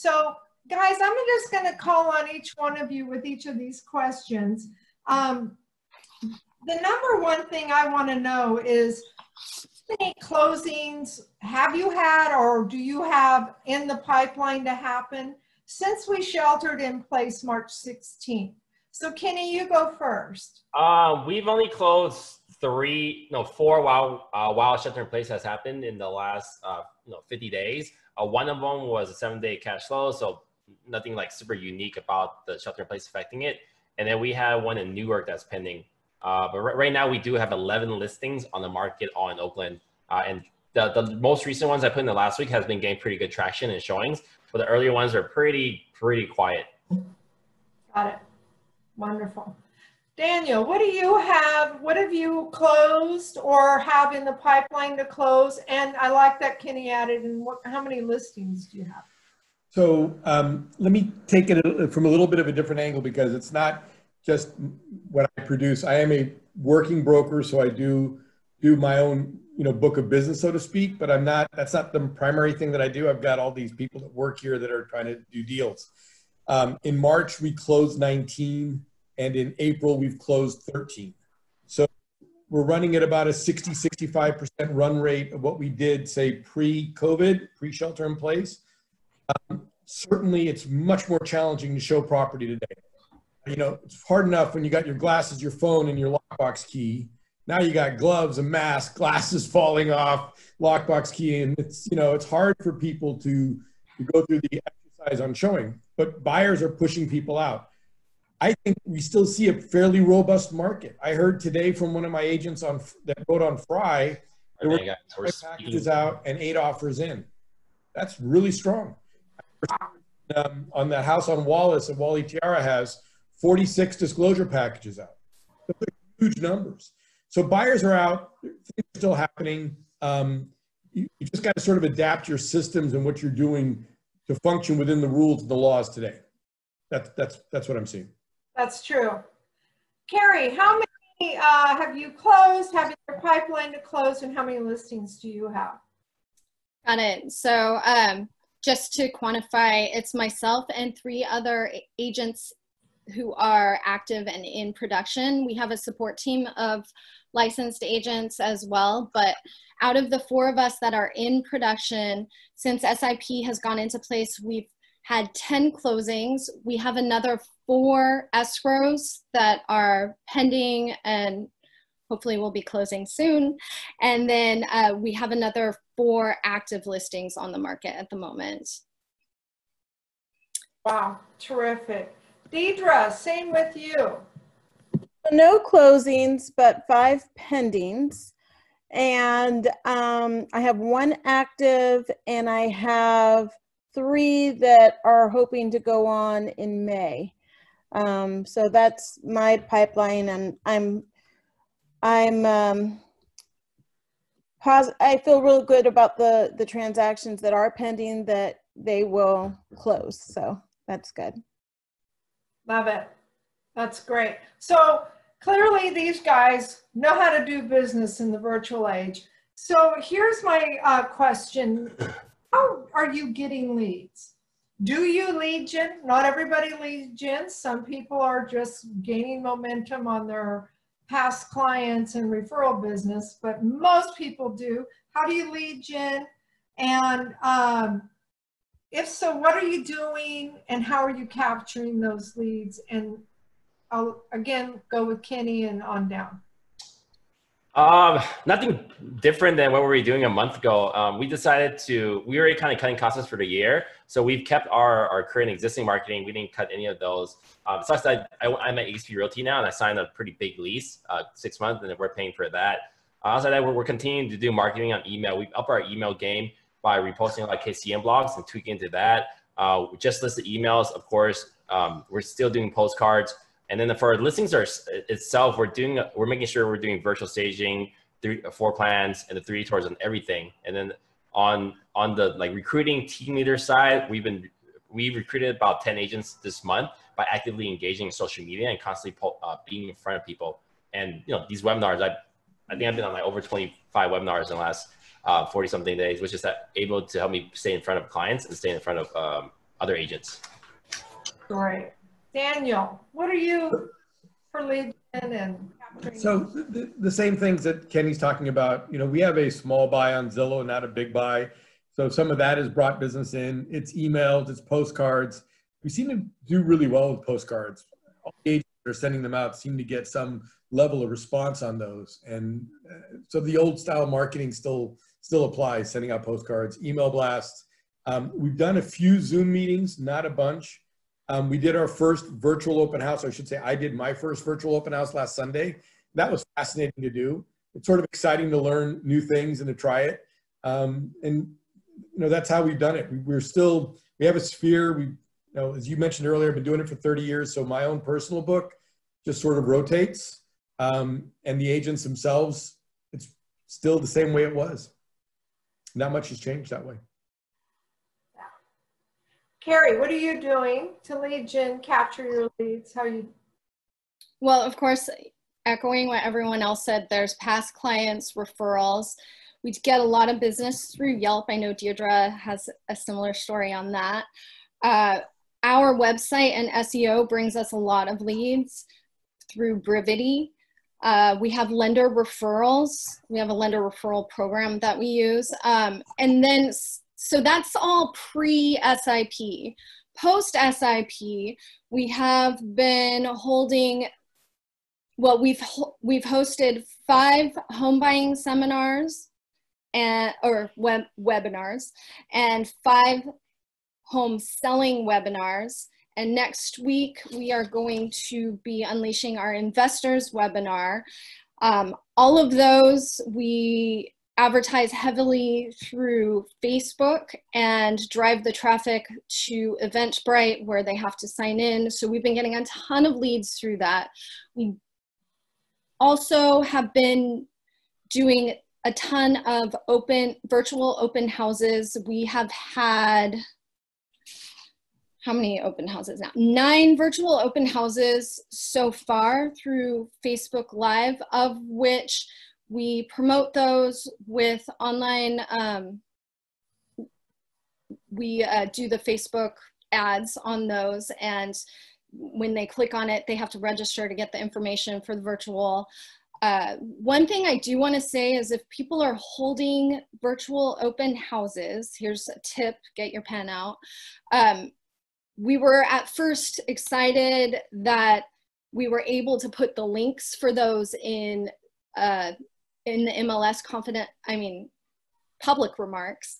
So guys, I'm just going to call on each one of you with each of these questions. Um, the number one thing I want to know is how many closings have you had or do you have in the pipeline to happen since we sheltered in place March 16th? So Kenny, you go first. Uh, we've only closed three, no, four while uh, while shelter in place has happened in the last uh, you know 50 days. Uh, one of them was a seven day cash flow, so nothing like super unique about the shelter in place affecting it. And then we have one in Newark that's pending. Uh, but right, right now we do have 11 listings on the market all in Oakland. Uh, and the, the most recent ones I put in the last week has been getting pretty good traction and showings, but the earlier ones are pretty, pretty quiet. Got it. Wonderful. Daniel, what do you have? What have you closed or have in the pipeline to close? And I like that Kenny added. And what? How many listings do you have? So um, let me take it from a little bit of a different angle because it's not just what I produce. I am a working broker, so I do do my own you know book of business, so to speak. But I'm not. That's not the primary thing that I do. I've got all these people that work here that are trying to do deals. Um, in March, we closed 19, and in April, we've closed 13. So we're running at about a 60, 65% run rate of what we did, say, pre COVID, pre shelter in place. Um, certainly, it's much more challenging to show property today. You know, it's hard enough when you got your glasses, your phone, and your lockbox key. Now you got gloves, a mask, glasses falling off, lockbox key, and it's you know it's hard for people to to go through the exercise on showing. But buyers are pushing people out. I think we still see a fairly robust market. I heard today from one of my agents on that wrote on Fry, there were packages out and eight offers in. That's really strong um, on the house on Wallace that Wally Tiara has 46 disclosure packages out. Those are huge numbers. So buyers are out, things are still happening. Um, you, you just got to sort of adapt your systems and what you're doing to function within the rules and the laws today. That's, that's, that's what I'm seeing. That's true. Kerri, how many uh, have you closed, have your pipeline to close, and how many listings do you have? Got it. So um, just to quantify, it's myself and three other agents who are active and in production. We have a support team of licensed agents as well, but out of the four of us that are in production, since SIP has gone into place, we've had 10 closings. We have another four escrows that are pending and hopefully we'll be closing soon. And then uh, we have another four active listings on the market at the moment. Wow, terrific. Deidre, same with you. No closings, but five pendings. And um, I have one active, and I have three that are hoping to go on in May. Um, so that's my pipeline, and I'm I'm um, pos- I feel real good about the the transactions that are pending that they will close. So that's good. Love it. That's great. So clearly, these guys know how to do business in the virtual age. So here's my uh, question: How are you getting leads? Do you lead gen? Not everybody leads gen. Some people are just gaining momentum on their past clients and referral business, but most people do. How do you lead gen? And um, if so, what are you doing and how are you capturing those leads? And I'll again go with Kenny and on down. Um, nothing different than what we were doing a month ago. Um, we decided to, we were kind of cutting costs for the year. So we've kept our, our current existing marketing. We didn't cut any of those. Um, besides that, I, I'm at EXP Realty now and I signed a pretty big lease, uh, six months, and we're paying for that. Uh, outside that, we're, we're continuing to do marketing on email. We've up our email game by reposting like KCM blogs and tweaking into that. Uh, just listed emails, of course. Um, we're still doing postcards. And then for our listings are, itself, we're doing we're making sure we're doing virtual staging, three, four plans, and the three tours and everything. And then on on the like recruiting team leader side, we've been we've recruited about ten agents this month by actively engaging in social media and constantly uh, being in front of people. And you know these webinars, I I think I've been on like over twenty five webinars in the last uh, 40 something days, which is that able to help me stay in front of clients and stay in front of um, other agents. Great. Daniel, what are you for lead gen and? So the, the same things that Kenny's talking about, you know, we have a small buy on Zillow, not a big buy. So some of that has brought business in. It's emails, it's postcards. We seem to do really well with postcards. All agents that are sending them out seem to get some level of response on those. And uh, so the old style marketing still still applies, sending out postcards, email blasts. Um, we've done a few Zoom meetings, not a bunch. Um, we did our first virtual open house. I should say I did my first virtual open house last Sunday. That was fascinating to do. It's sort of exciting to learn new things and to try it. Um, and you know that's how we've done it. We, are still we have a sphere. We you know as you mentioned earlier, I've been doing it for 30 years. So my own personal book just sort of rotates, um, and the agents themselves, it's still the same way it was. Not much has changed that way. Kerri, what are you doing to lead gen capture your leads? How you? Well, of course, echoing what everyone else said, there's past clients, referrals. We get a lot of business through Yelp. I know Deidre has a similar story on that. Uh, our website and SEO brings us a lot of leads through Brivity. Uh, we have lender referrals. We have a lender referral program that we use. Um, and then so that's all pre-SIP. Post-SIP, we have been holding, well, we've, we've hosted five home buying seminars and, or web, webinars and five home selling webinars. And next week, we are going to be unleashing our investors webinar. Um, all of those, we advertise heavily through Facebook and drive the traffic to Eventbrite where they have to sign in. So we've been getting a ton of leads through that. We also have been doing a ton of open virtual open houses. We have had how many open houses now? Nine virtual open houses so far through Facebook Live, of which we promote those with online, um, we uh, do the Facebook ads on those and when they click on it, they have to register to get the information for the virtual. Uh, one thing I do want to say is if people are holding virtual open houses, here's a tip, get your pen out. Um, we were at first excited that we were able to put the links for those in uh, in the MLS confident, I mean, public remarks.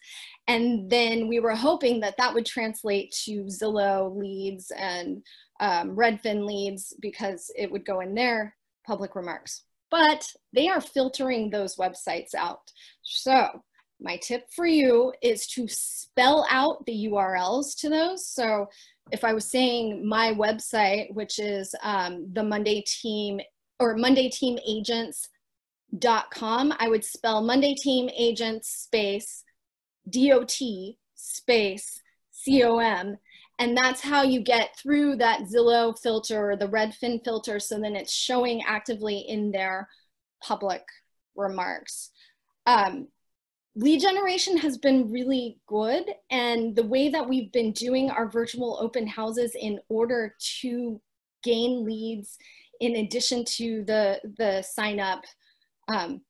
And then we were hoping that that would translate to Zillow leads and um, Redfin leads because it would go in their public remarks. But they are filtering those websites out. So my tip for you is to spell out the URLs to those. So if I was saying my website, which is um, the Monday team or Monday team agents dot com, I would spell Monday Team Agents space DOT space COM. And that's how you get through that Zillow filter or the Redfin filter. So then it's showing actively in their public remarks. Um, lead generation has been really good. And the way that we've been doing our virtual open houses in order to gain leads in addition to the, the sign up um,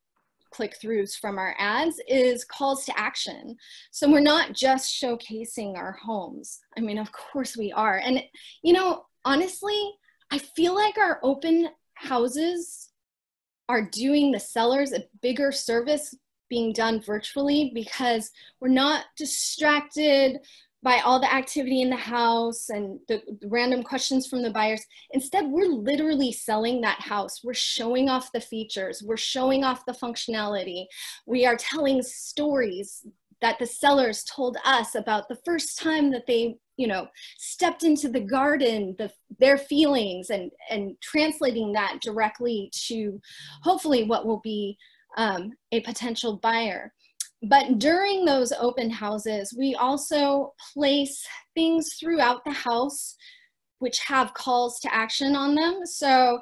click-throughs from our ads is calls to action. So we're not just showcasing our homes. I mean, of course we are. And, you know, honestly, I feel like our open houses are doing the sellers a bigger service being done virtually because we're not distracted by all the activity in the house and the, random questions from the buyers. Instead, we're literally selling that house. We're showing off the features. We're showing off the functionality. We are telling stories that the sellers told us about the first time that they, you know, stepped into the garden, the, their feelings and, and translating that directly to hopefully what will be um, a potential buyer. But during those open houses, we also place things throughout the house which have calls to action on them. So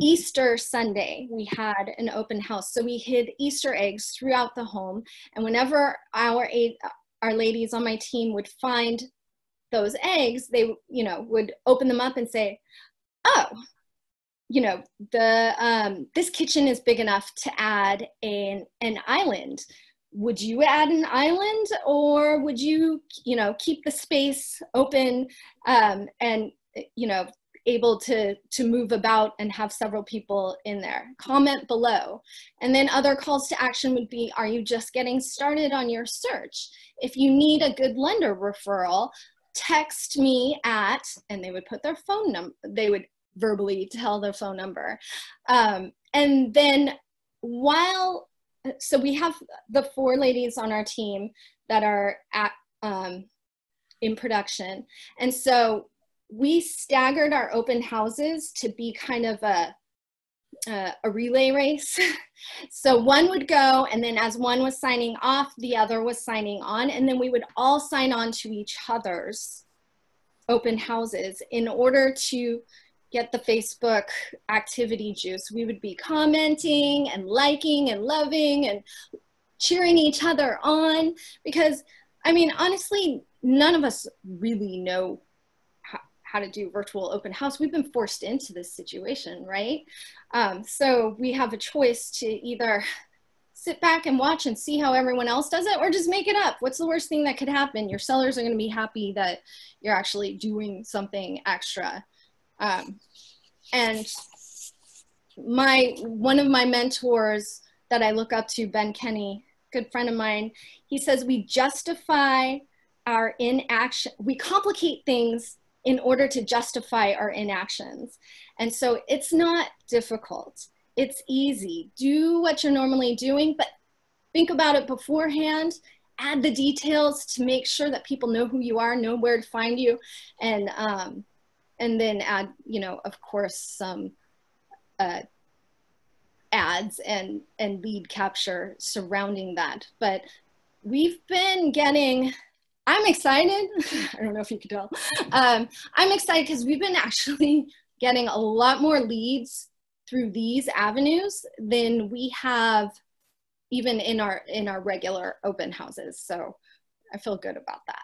Easter Sunday, we had an open house. So we hid Easter eggs throughout the home. And whenever our, our ladies on my team would find those eggs, they, you know, would open them up and say, oh, you know, the um, this kitchen is big enough to add an an island. Would you add an island, or would you, you know, keep the space open um, and you know able to to move about and have several people in there? Comment below. And then other calls to action would be are you just getting started on your search? If you need a good lender referral text me at and they would put their phone number they would verbally tell their phone number. Um, and then while so we have the four ladies on our team that are at um, in production and so we staggered our open houses to be kind of a uh, a relay race. so one would go, and then as one was signing off, the other was signing on, and then we would all sign on to each other's open houses in order to get the Facebook activity juice. We would be commenting and liking and loving and cheering each other on because, I mean, honestly, none of us really know how to do virtual open house, we've been forced into this situation, right? Um, so we have a choice to either sit back and watch and see how everyone else does it or just make it up. What's the worst thing that could happen? Your sellers are going to be happy that you're actually doing something extra. Um, and my one of my mentors that I look up to, Ben Kinney, good friend of mine, he says we justify our inaction, we complicate things in order to justify our inactions. And so it's not difficult. It's easy. Do what you're normally doing, but think about it beforehand. Add the details to make sure that people know who you are, know where to find you, and um, and then add, you know, of course, some uh, ads and and lead capture surrounding that. But we've been getting I'm excited. I don't know if you can tell. Um, I'm excited because we've been actually getting a lot more leads through these avenues than we have even in our in our regular open houses. So I feel good about that.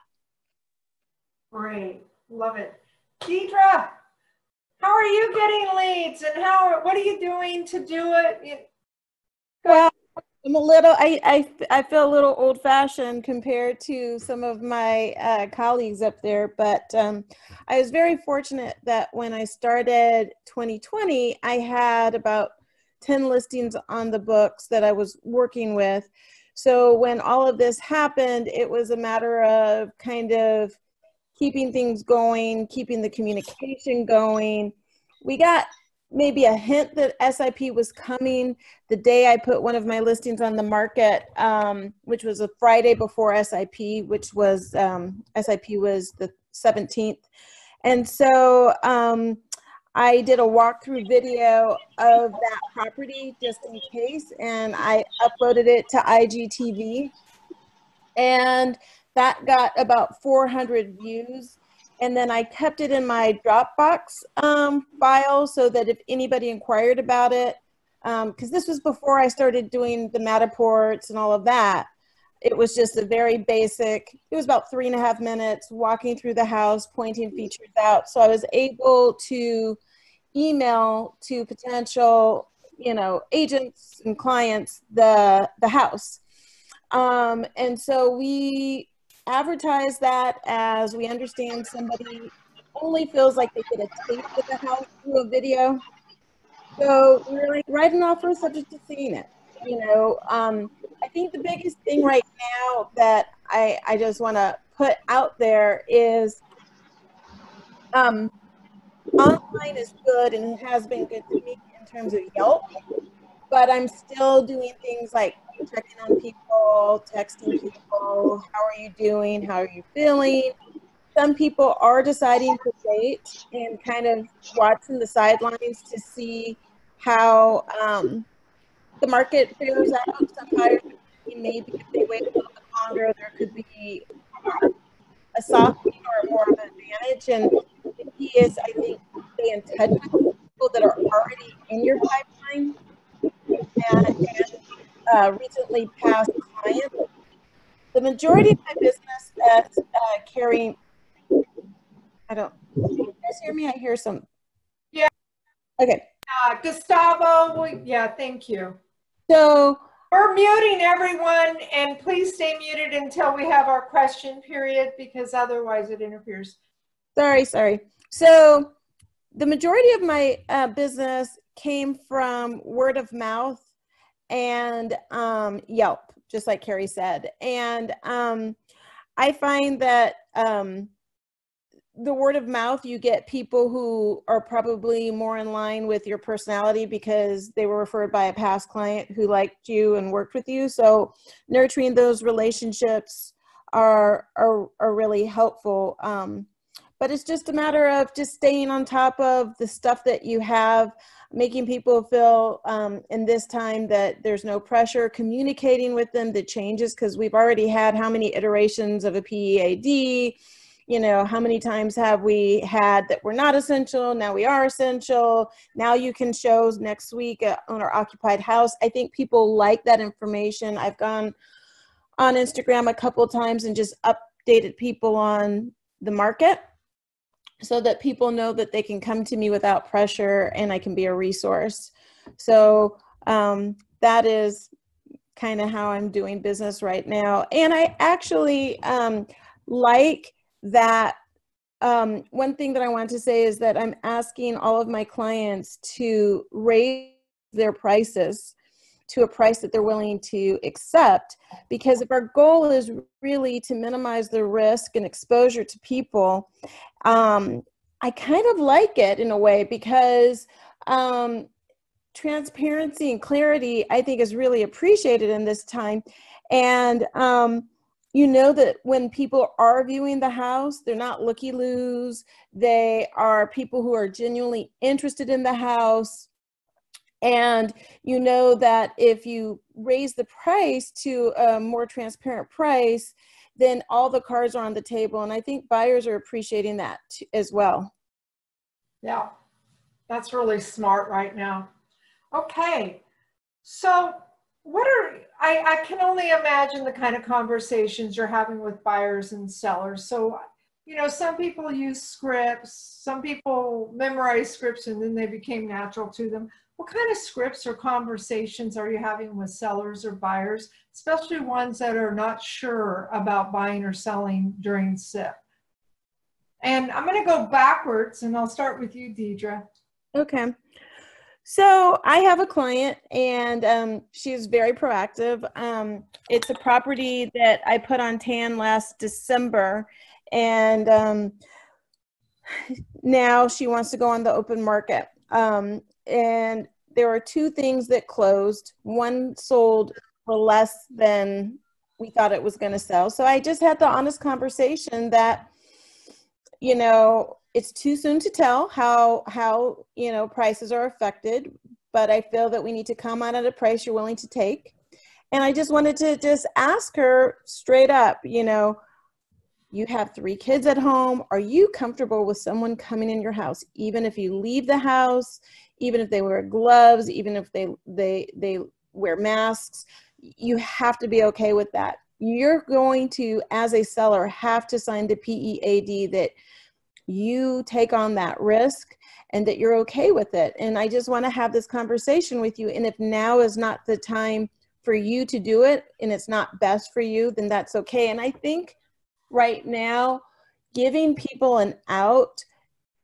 Great, love it. Deidre, how are you getting leads and how what are you doing to do it? Well, I'm a little, I, I, I feel a little old fashioned compared to some of my uh, colleagues up there, but um, I was very fortunate that when I started 2020, I had about 10 listings on the books that I was working with. So when all of this happened, it was a matter of kind of keeping things going, keeping the communication going. We got maybe a hint that SIP was coming the day I put one of my listings on the market, um, which was a Friday before SIP, which was um, SIP was the 17th. And so um, I did a walkthrough video of that property just in case, and I uploaded it to IGTV. And that got about 400 views and then I kept it in my Dropbox um, file so that if anybody inquired about it, because um, this was before I started doing the Matterports and all of that, it was just a very basic, it was about three and a half minutes walking through the house, pointing features out. So I was able to email to potential, you know, agents and clients the, the house. Um, and so we advertise that as we understand somebody only feels like they get a taste of the house through a video. So we're like writing off for subject to seeing it. You know, um, I think the biggest thing right now that I, I just want to put out there is um, online is good and has been good to me in terms of Yelp, but I'm still doing things like checking on people, texting people, how are you doing? How are you feeling? Some people are deciding to wait and kind of watching the sidelines to see how um, the market fares out. Maybe if they wait a little bit longer, there could be a softening or more of an advantage. And key is, I think, stay in touch with people that are already in your pipeline and, and uh, recently passed client. The majority of my business that's uh, carrying I don't, can you guys hear me? I hear some. Yeah. Okay, Uh, Gustavo, we- yeah, thank you. so We're muting everyone and please stay muted until we have our question period because otherwise it interferes. Sorry, sorry. So the majority of my uh, business came from word of mouth and um, Yelp, just like Kerri said. And um, I find that um, the word of mouth, you get people who are probably more in line with your personality because they were referred by a past client who liked you and worked with you. So nurturing those relationships are are, are really helpful. Um, but it's just a matter of just staying on top of the stuff that you have making people feel um, in this time that there's no pressure communicating with them the changes because we've already had how many iterations of a pead you know how many times have we had that we're not essential now we are essential now you can show next week uh, owner occupied house. I think people like that information. I've gone on instagram a couple times and just updated people on the market so that people know that they can come to me without pressure and I can be a resource. So um, that is kind of how I'm doing business right now. And I actually um, like that. Um, one thing that I want to say is that I'm asking all of my clients to raise their prices to a price that they're willing to accept because if our goal is really to minimize the risk and exposure to people um, I kind of like it in a way because um, transparency and clarity, I think, is really appreciated in this time. And um, you know that when people are viewing the house, they're not looky loos. They are people who are genuinely interested in the house. And you know that if you raise the price to a more transparent price, then all the cards are on the table. And I think buyers are appreciating that as well. Yeah, that's really smart right now. Okay, so what are, I, I can only imagine the kind of conversations you're having with buyers and sellers. So, you know, some people use scripts, some people memorize scripts and then they became natural to them. What kind of scripts or conversations are you having with sellers or buyers, especially ones that are not sure about buying or selling during SIP? And I'm going to go backwards and I'll start with you, Deidre. Okay. So I have a client and um, she's very proactive. Um, it's a property that I put on TAN last December and um, now she wants to go on the open market. Um, and there are two things that closed. One sold for less than we thought it was going to sell. So I just had the honest conversation that, you know, it's too soon to tell how how you know prices are affected, but I feel that we need to come out at a price you're willing to take. And I just wanted to just ask her straight up, you know, you have three kids at home. Are you comfortable with someone coming in your house, even if you leave the house, even if they wear gloves, even if they they they wear masks? You have to be okay with that. You're going to, as a seller, have to sign the PEAD that you take on that risk and that you're okay with it. And I just want to have this conversation with you. And if now is not the time for you to do it and it's not best for you, then that's okay. And I think right now, giving people an out,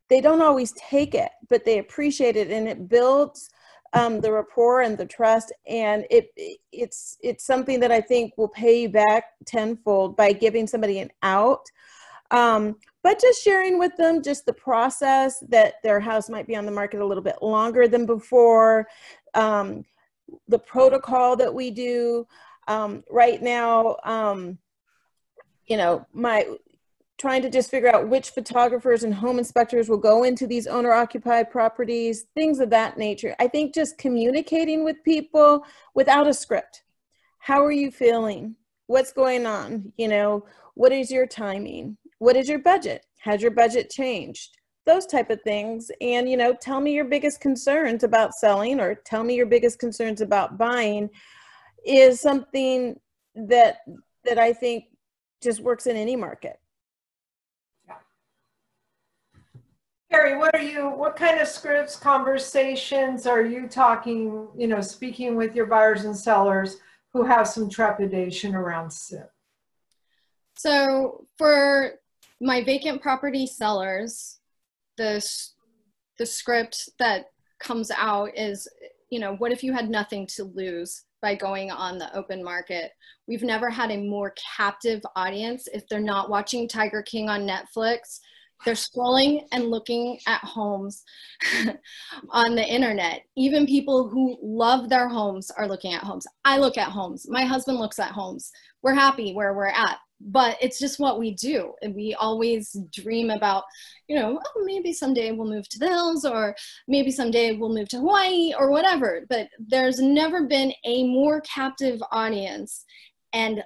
they don't always take it, but they appreciate it and it builds um, the rapport and the trust. And it, it's, it's something that I think will pay you back tenfold by giving somebody an out. Um, but just sharing with them just the process that their house might be on the market a little bit longer than before, um, the protocol that we do. Um, right now, um, you know, my trying to just figure out which photographers and home inspectors will go into these owner occupied properties, things of that nature. I think just communicating with people without a script. How are you feeling? What's going on? You know, what is your timing? What is your budget? Has your budget changed? Those type of things. And, you know, tell me your biggest concerns about selling or tell me your biggest concerns about buying is something that that I think just works in any market. Kerri, what are you, what kind of scripts, conversations are you talking, you know, speaking with your buyers and sellers who have some trepidation around SIP? So for my vacant property sellers, the, the script that comes out is, you know, what if you had nothing to lose by going on the open market? We've never had a more captive audience. If they're not watching Tiger King on Netflix, they're scrolling and looking at homes on the internet. Even people who love their homes are looking at homes. I look at homes. My husband looks at homes. We're happy where we're at, but it's just what we do. And we always dream about, you know, oh, maybe someday we'll move to the hills or maybe someday we'll move to Hawaii or whatever. But there's never been a more captive audience and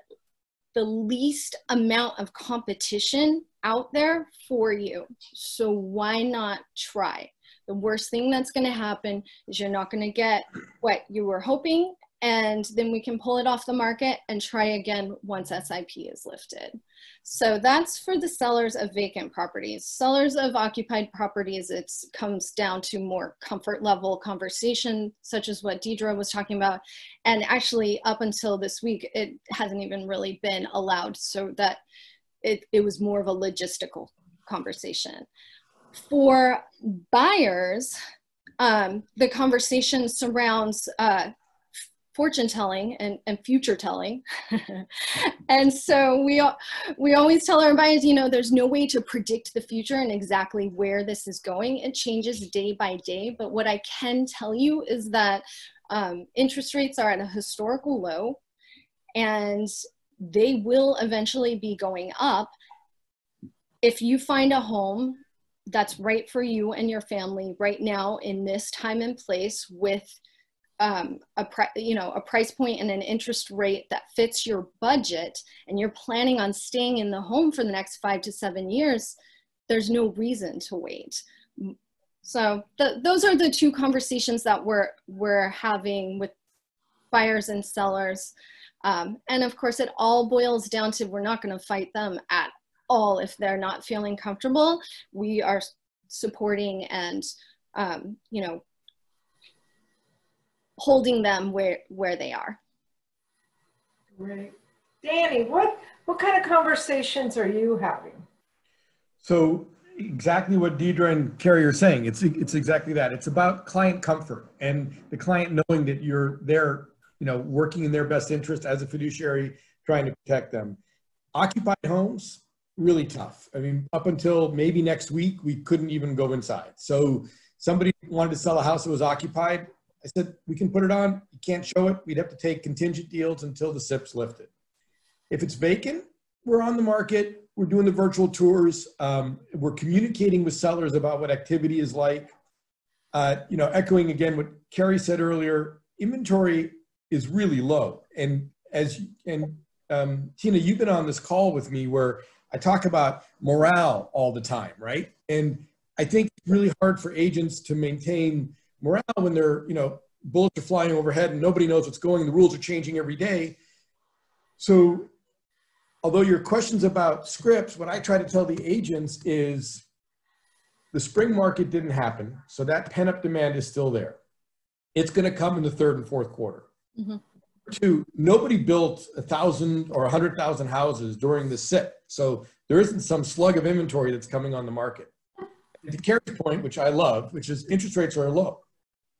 the least amount of competition out there for you. So why not try? The worst thing that's going to happen is you're not going to get what you were hoping, and then we can pull it off the market and try again once SIP is lifted. So that's for the sellers of vacant properties. Sellers of occupied properties, it comes down to more comfort level conversation, such as what Deidre was talking about. And actually, up until this week, it hasn't even really been allowed so that it, it was more of a logistical conversation. For buyers, um, the conversation surrounds uh, fortune telling and, and future telling. and so we, we always tell our buyers, you know, there's no way to predict the future and exactly where this is going. It changes day by day. But what I can tell you is that um, interest rates are at a historical low and they will eventually be going up. If you find a home that's right for you and your family right now in this time and place with um, a pri- you know a price point and an interest rate that fits your budget and you're planning on staying in the home for the next five to seven years there's no reason to wait. So those are the two conversations that we're we're having with buyers and sellers. Um, and of course it all boils down to we're not going to fight them at all if they're not feeling comfortable. We are supporting and um, you know holding them where where they are Right. Danny, what, what kind of conversations are you having? So exactly what Deidre and Kerri are saying. It's it's exactly that. It's about client comfort and the client knowing that you're there, you know, working in their best interest as a fiduciary, trying to protect them. Occupied homes, really tough. I mean, up until maybe next week, we couldn't even go inside. So somebody wanted to sell a house that was occupied. I said, we can put it on. You can't show it. We'd have to take contingent deals until the SIP's lifted. If it's vacant, we're on the market. We're doing the virtual tours. Um, we're communicating with sellers about what activity is like. Uh, you know, echoing again what Kerri said earlier, inventory is really low. And as and um, Tina, you've been on this call with me where I talk about morale all the time, right? And I think it's really hard for agents to maintain morale when they're, you know, bullets are flying overhead and nobody knows what's going. The rules are changing every day. So, although your questions about scripts, what I try to tell the agents is the spring market didn't happen, so that pent up demand is still there. It's going to come in the third and fourth quarter. Mhm. Two, nobody built a thousand or a hundred thousand houses during the SIP, so there isn't some slug of inventory that's coming on the market. To Kerri's point, which I love, which is interest rates are low,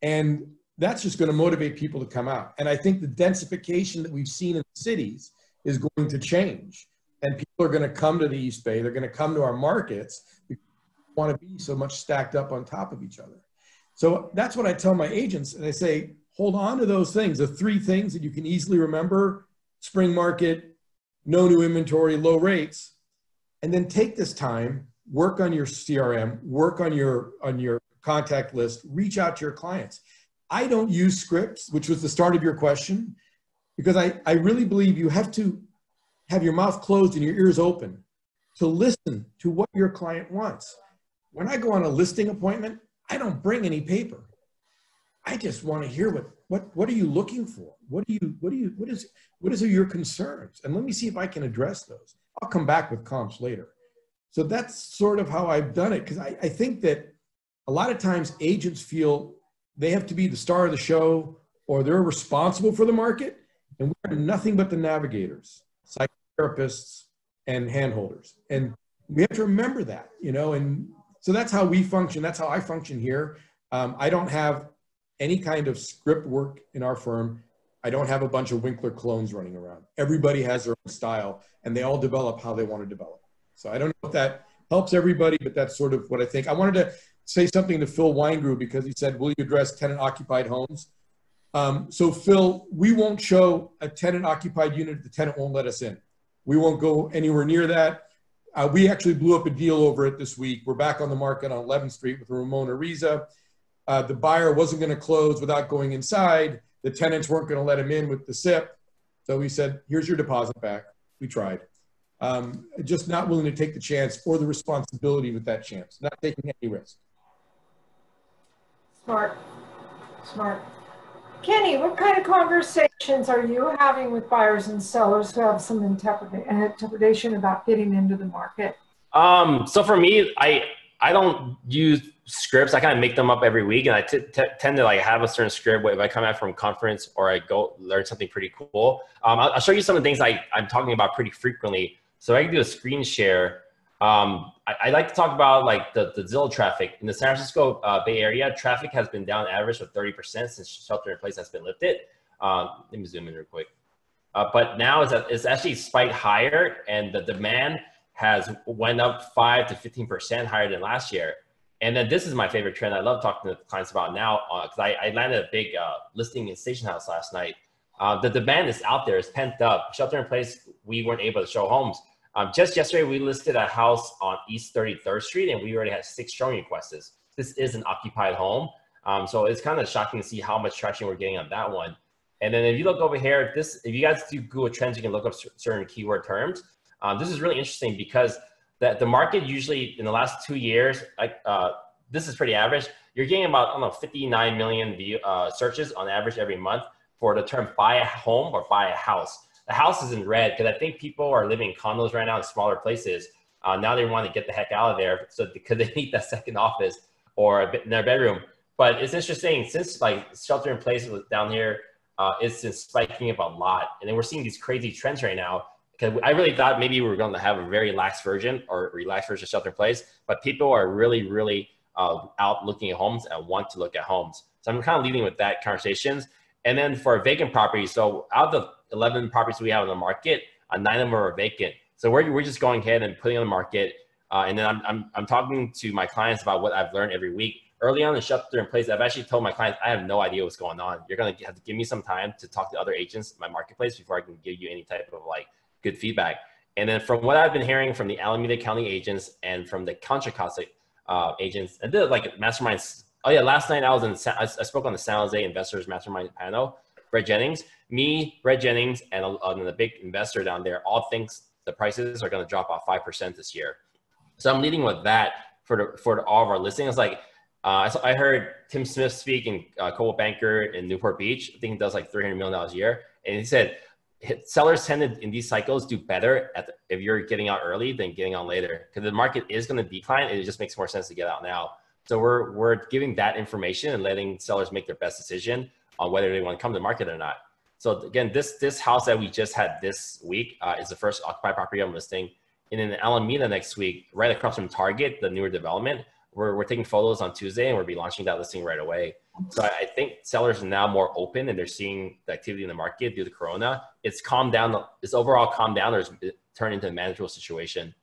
and that's just going to motivate people to come out. And I think the densification that we've seen in cities is going to change, and people are going to come to the East Bay. They're going to come to our markets because want to be so much stacked up on top of each other. So that's what I tell my agents, and I say, hold on to those things. The three things that you can easily remember: spring market, no new inventory, low rates, and then take this time, work on your CRM, work on your on your contact list, reach out to your clients. I don't use scripts, which was the start of your question, because I, I really believe you have to have your mouth closed and your ears open to listen to what your client wants. When I go on a listing appointment, I don't bring any paper. I just want to hear what what what are you looking for? What do you what do you what is what is your concerns? And let me see if I can address those. I'll come back with comps later. So that's sort of how I've done it because I, I think that a lot of times agents feel they have to be the star of the show or they're responsible for the market. And we are nothing but the navigators, psychotherapists, and handholders. And we have to remember that, you know, and so that's how we function. That's how I function here. Um, I don't have any kind of script work in our firm. I don't have a bunch of Winkler clones running around. Everybody has their own style and they all develop how they want to develop. So I don't know if that helps everybody, but that's sort of what I think. I wanted to say something to Phil Weingrew because he said, will you address tenant occupied homes? Um, so Phil, we won't show a tenant occupied unit the tenant won't let us in. We won't go anywhere near that. Uh, we actually blew up a deal over it this week. We're back on the market on 11th Street with Ramona Riza. Uh, the buyer wasn't going to close without going inside. The tenants weren't going to let him in with the SIP. So we said, here's your deposit back. We tried. Um, just not willing to take the chance or the responsibility with that chance, not taking any risk. Smart, smart. Kenny, what kind of conversations are you having with buyers and sellers who have some interpretation about getting into the market? Um, so for me, I I don't use scripts. I kind of make them up every week, and I tend to like have a certain script. If I come out from conference or I go learn something pretty cool, um, I'll, I'll, show you some of the things I, I'm talking about pretty frequently. So I can do a screen share um, I, I, like to talk about like the, the Zillow traffic in the San Francisco uh, Bay Area. Traffic has been down average of 30% since shelter in place has been lifted. Um, let me zoom in real quick. Uh, but now it's, it's actually spiked higher and the demand has went up five to 15% higher than last year. And then this is my favorite trend. I love talking to clients about now because uh, I, I, landed a big uh, listing in Station House last night. Uh, the demand is out there, it's pent up. Shelter in place, we weren't able to show homes. Um, just yesterday, we listed a house on East 33rd Street, and we already had six showing requests. This is an occupied home, um, so it's kind of shocking to see how much traction we're getting on that one. And then if you look over here, this if you guys do Google Trends, you can look up certain keyword terms. Um, this is really interesting because the, the market usually in the last two years, like uh, this is pretty average. You're getting about I don't know 59 million view, uh, searches on average every month for the term buy a home or buy a house the house is in red because I think people are living in condos right now in smaller places. Uh, now they want to get the heck out of there so because they need that second office or in their bedroom. But it's interesting since like shelter in place was down here, uh, it's been spiking up a lot, and then we're seeing these crazy trends right now. Because I really thought maybe we were going to have a very lax version or relaxed version of shelter in place, but people are really, really uh, out looking at homes and want to look at homes. So I'm kind of leading with that conversations. And then for vacant properties, so out of the 11 properties we have on the market, uh, nine of them are vacant. So we're, we're just going ahead and putting on the market. Uh, and then I'm, I'm, I'm talking to my clients about what I've learned every week. Early on in the shelter in place, I've actually told my clients, I have no idea what's going on. You're going to have to give me some time to talk to other agents in my marketplace before I can give you any type of like good feedback. And then from what I've been hearing from the Alameda County agents and from the Contra Costa uh, agents, and the like masterminds. Oh yeah, last night I was in, I, spoke on the San Jose Investors Mastermind panel. Brett Jennings, me, Brett Jennings, and, the big investor down there all thinks the prices are going to drop off 5% this year. So I'm leading with that for, the, for all of our listings. Like uh, I heard Tim Smith speak in uh, Coldwell Banker in Newport Beach. I think he does like $300 million a year. And he said, sellers tend to, in these cycles, do better the, if you're getting out early than getting on later. Because the market is going to decline. It just makes more sense to get out now. So we're, we're giving that information and letting sellers make their best decision on whether they want to come to market or not. So again, this this house that we just had this week uh, is the first occupied property I'm listing. And in Alameda next week, right across from Target, the newer development, we're, we're taking photos on Tuesday and we'll be launching that listing right away. So I, think sellers are now more open and they're seeing the activity in the market due to Corona. It's calmed down. It's overall calmed down or it's turned into a manageable situation.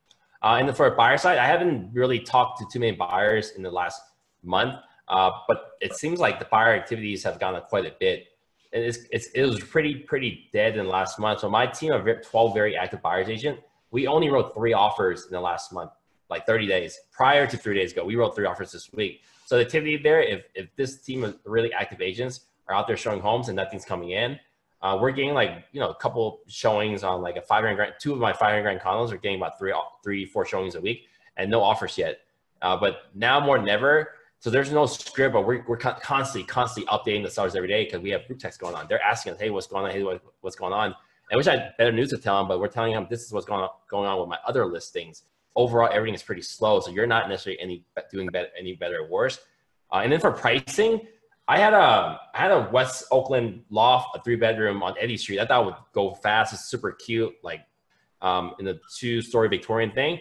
Uh, and for a buyer side, I haven't really talked to too many buyers in the last month. Uh, but it seems like the buyer activities have gone up quite a bit. It's, it's, it was pretty, pretty dead in the last month. So my team of 12 very active buyers agent, we only wrote three offers in the last month, like 30 days. Prior to three days ago, we wrote three offers this week. So the activity there, if, if this team of really active agents are out there showing homes and nothing's coming in, uh, we're getting like, you know, a couple showings on like a 500 grand, two of my 500 grand condos are getting about three, three, four showings a week and no offers yet. Uh, but now more than ever, so there's no script, but we're, we're constantly, constantly updating the sellers every day because we have group text going on. They're asking us, hey, what's going on? Hey, what, what's going on? I wish I had better news to tell them, but we're telling them this is what's going on, going on with my other listings. Overall, everything is pretty slow. So you're not necessarily any doing better, any better or worse. Uh, and then for pricing, I had a I had a West Oakland loft, a three bedroom on Eddy Street. I thought it would go fast. It's super cute, like um, in the two story Victorian thing.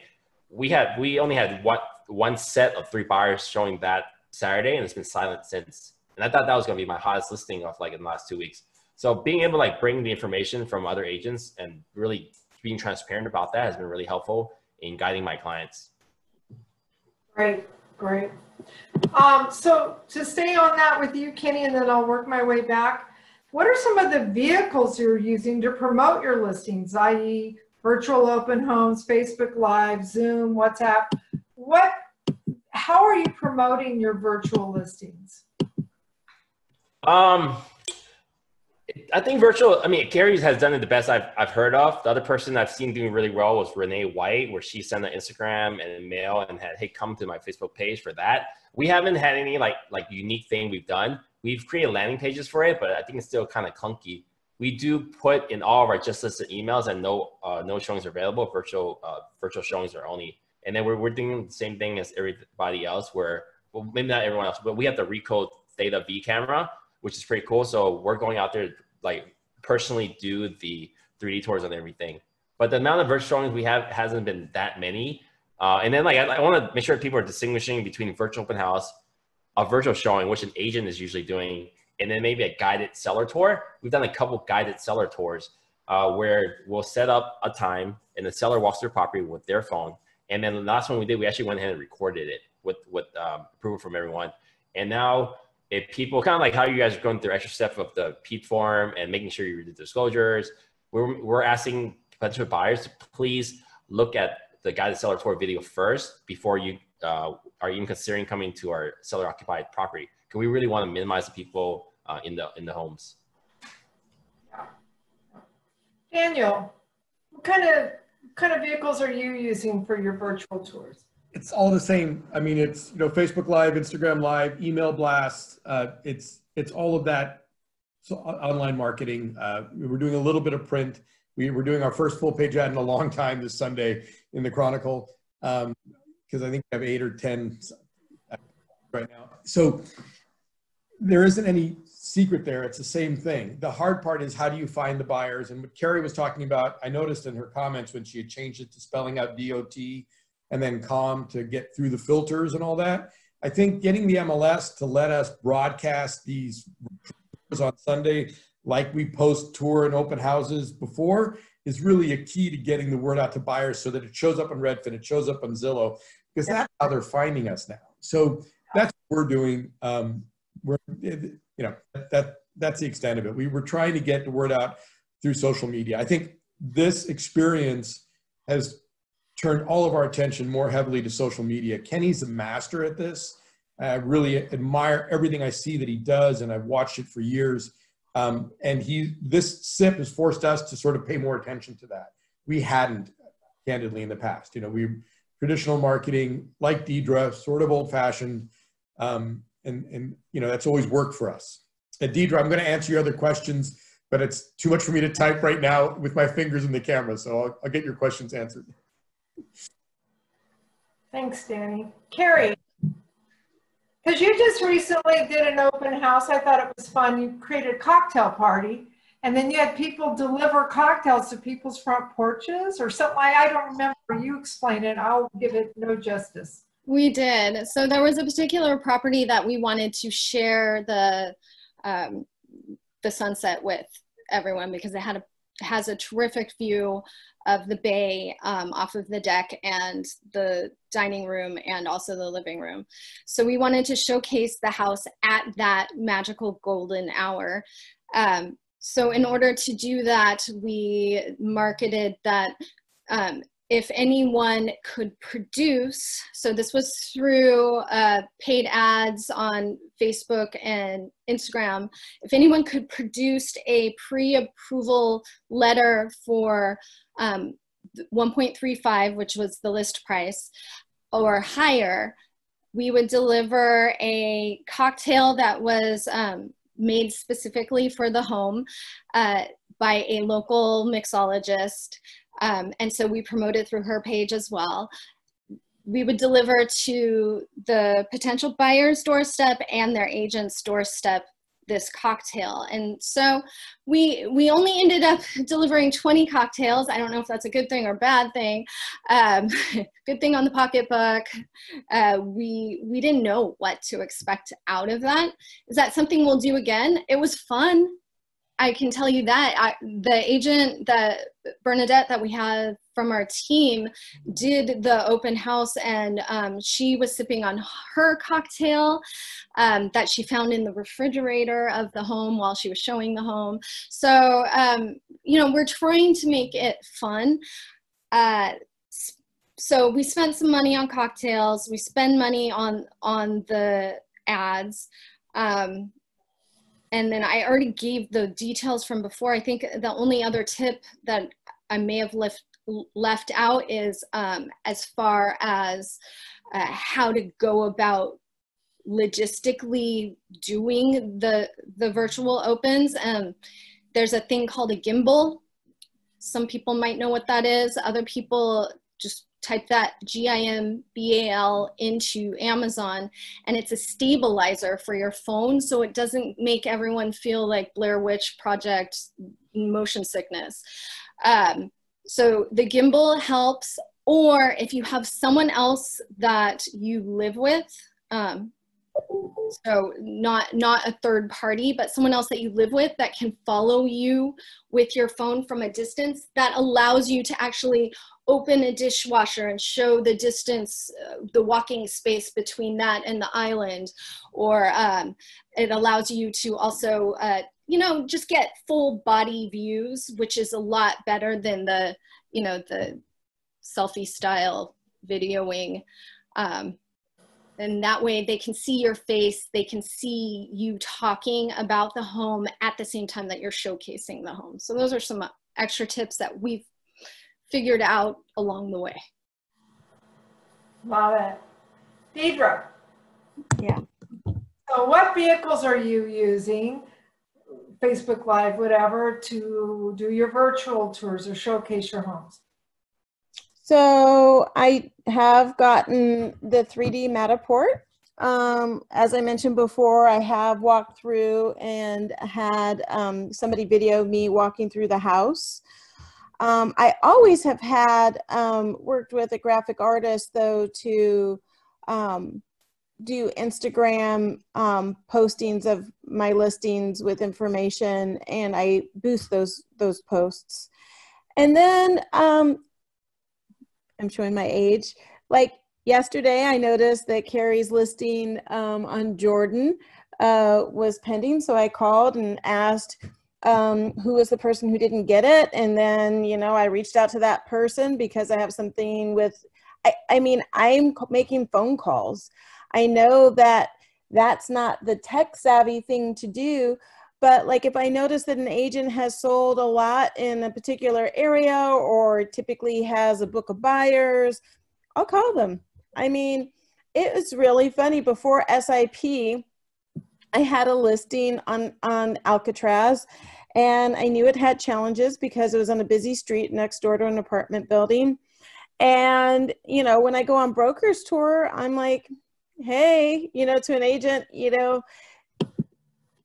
We had we only had one one set of three buyers showing that Saturday, and it's been silent since. And I thought that was going to be my hottest listing of like in the last two weeks. So being able to like bring the information from other agents and really being transparent about that has been really helpful in guiding my clients. Great, great. Um, so to stay on that with you, Kenny, and then I'll work my way back. What are some of the vehicles you're using to promote your listings, i.e. virtual open homes, Facebook Live, Zoom, WhatsApp? What, how are you promoting your virtual listings? Um, I think virtual. I mean, Kerri has done it the best I've I've heard of. The other person I've seen doing really well was Renee White, where she sent an Instagram and a mail and had, "Hey, come to my Facebook page for that." We haven't had any like like unique thing we've done. We've created landing pages for it, but I think it's still kind of clunky. We do put in all of our just listed emails and no uh, no showings are available. Virtual uh, virtual showings are only, and then we're we're doing the same thing as everybody else. Where well, maybe not everyone else, but we have the Ricoh Theta V camera which is pretty cool. So we're going out there like personally do the 3D tours and everything. But the amount of virtual showings we have hasn't been that many. Uh, and then like I, I want to make sure people are distinguishing between virtual open house, a virtual showing, which an agent is usually doing, and then maybe a guided seller tour. We've done a couple guided seller tours uh, where we'll set up a time and the seller walks through property with their phone. And then the last one we did, we actually went ahead and recorded it with with um, approval from everyone. And now if people kind of like how you guys are going through extra step of the PEAD form and making sure you read the disclosures, we're, we're asking potential buyers to please look at the guided seller tour video first before you uh, are even considering coming to our seller occupied property. Because we really want to minimize the people uh, in the in the homes. Daniel, what kind of what kind of vehicles are you using for your virtual tours? It's all the same. I mean, it's you know Facebook Live, Instagram Live, email blasts. Uh, it's it's all of that so online marketing. Uh, we're doing a little bit of print. We, we're doing our first full page ad in a long time this Sunday in the Chronicle because um, I think we have eight or ten right now. So there isn't any secret there. It's the same thing. The hard part is how do you find the buyers? And what Kerri was talking about, I noticed in her comments when she had changed it to spelling out DOT and then Com to get through the filters and all that. I think getting the MLS to let us broadcast these on Sunday, like we post tour and open houses before, is really a key to getting the word out to buyers so that it shows up on Redfin, it shows up on Zillow, because that's how they're finding us now. So that's what we're doing. Um, we're, you know, that that's the extent of it. We were trying to get the word out through social media. I think this experience has turned all of our attention more heavily to social media. Kenny's a master at this. I really admire everything I see that he does, and I've watched it for years. Um, and he, this SIP has forced us to sort of pay more attention to that. We hadn't, candidly, in the past. You know, we traditional marketing, like Deidre, sort of old-fashioned, um, and and you know that's always worked for us. And Deidre, I'm going to answer your other questions, but it's too much for me to type right now with my fingers in the camera, so I'll, I'll get your questions answered. Thanks, Danny. Kerri, because you just recently did an open house. I thought it was fun. You created a cocktail party and then you had people deliver cocktails to people's front porches or something. I, don't remember. You explain it. I'll give it no justice. We did. So there was a particular property that we wanted to share the um, the sunset with everyone because it had a has a terrific view of the bay um, off of the deck and the dining room and also the living room. So we wanted to showcase the house at that magical golden hour. Um, so in order to do that, we marketed that um, if anyone could produce, so this was through uh, paid ads on Facebook and Instagram, if anyone could produce a pre-approval letter for um, 1.35, which was the list price, or higher, we would deliver a cocktail that was um, made specifically for the home uh, by a local mixologist um, and so we promote it through her page as well. we would deliver to the potential buyer's doorstep and their agent's doorstep this cocktail. And so we we only ended up delivering 20 cocktails. I don't know if that's a good thing or bad thing. Um, good thing on the pocketbook. Uh, we we didn't know what to expect out of that. Is that something we'll do again? It was fun I can tell you that I, the agent that Bernadette that we had from our team did the open house and um, she was sipping on her cocktail um, that she found in the refrigerator of the home while she was showing the home. So, um, you know, we're trying to make it fun. Uh, so we spent some money on cocktails. We spend money on on the ads. And then I already gave the details from before. I think the only other tip that I may have left left out is um, as far as uh, how to go about logistically doing the the virtual opens. Um, there's a thing called a gimbal. Some people might know what that is. Other people just type that G-I-M-B-A-L into Amazon and it's a stabilizer for your phone so it doesn't make everyone feel like Blair Witch Project motion sickness. Um, so the gimbal helps or if you have someone else that you live with, um, so not not a third party but someone else that you live with that can follow you with your phone from a distance that allows you to actually open a dishwasher and show the distance uh, the walking space between that and the island. Or um, it allows you to also uh, you know just get full body views which is a lot better than the you know the selfie style videoing. Um, and that way they can see your face they can see you talking about the home at the same time that you're showcasing the home. So those are some extra tips that we've figured out along the way. Love it. Deidre. Yeah. so what vehicles are you using facebook live whatever to do your virtual tours or showcase your homes So I have gotten the 3D Matterport. Um, as I mentioned before, I have walked through and had um, somebody video me walking through the house. Um, I always have had um, worked with a graphic artist though to um, do Instagram um, postings of my listings with information, and I boost those those posts. And then um, I'm showing my age. Like yesterday, I noticed that Kerri's listing um, on Jordan uh, was pending, so I called and asked um, who was the person who didn't get it, and then you know I reached out to that person because I have something with. I, I mean, I'm making phone calls. I know that that's not the tech savvy thing to do, but like if I notice that an agent has sold a lot in a particular area or typically has a book of buyers, I'll call them. I mean, it was really funny before SIP. I had a listing on on Alcatraz and I knew it had challenges because it was on a busy street next door to an apartment building. And you know, when I go on brokers tour, I'm like, "Hey, you know, to an agent, you know,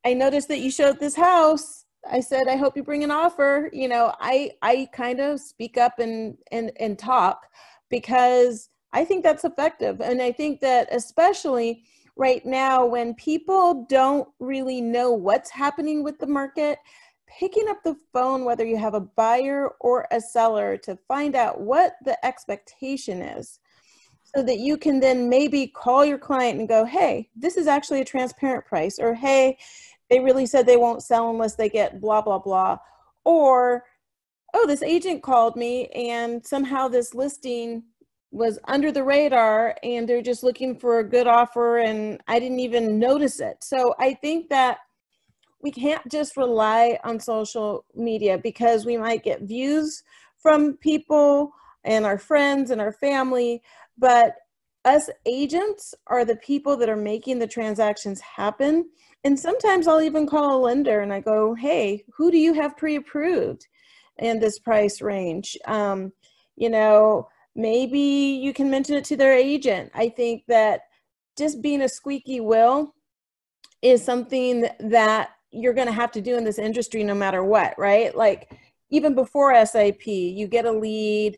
I noticed that you showed this house. I said, I hope you bring an offer. You know, I I kind of speak up and and and talk because I think that's effective. And I think that especially right now when people don't really know what's happening with the market, picking up the phone, whether you have a buyer or a seller, to find out what the expectation is so that you can then maybe call your client and go, hey, this is actually a transparent price, or hey, they really said they won't sell unless they get blah, blah, blah. Or, oh, this agent called me and somehow this listing was under the radar and they're just looking for a good offer and I didn't even notice it. So I think that we can't just rely on social media because we might get views from people and our friends and our family, but us agents are the people that are making the transactions happen. And sometimes I'll even call a lender and I go, hey, who do you have pre approved in this price range? Um, you know, maybe you can mention it to their agent. I think that just being a squeaky wheel is something that you're going to have to do in this industry no matter what, right? Like even before SIP, you get a lead,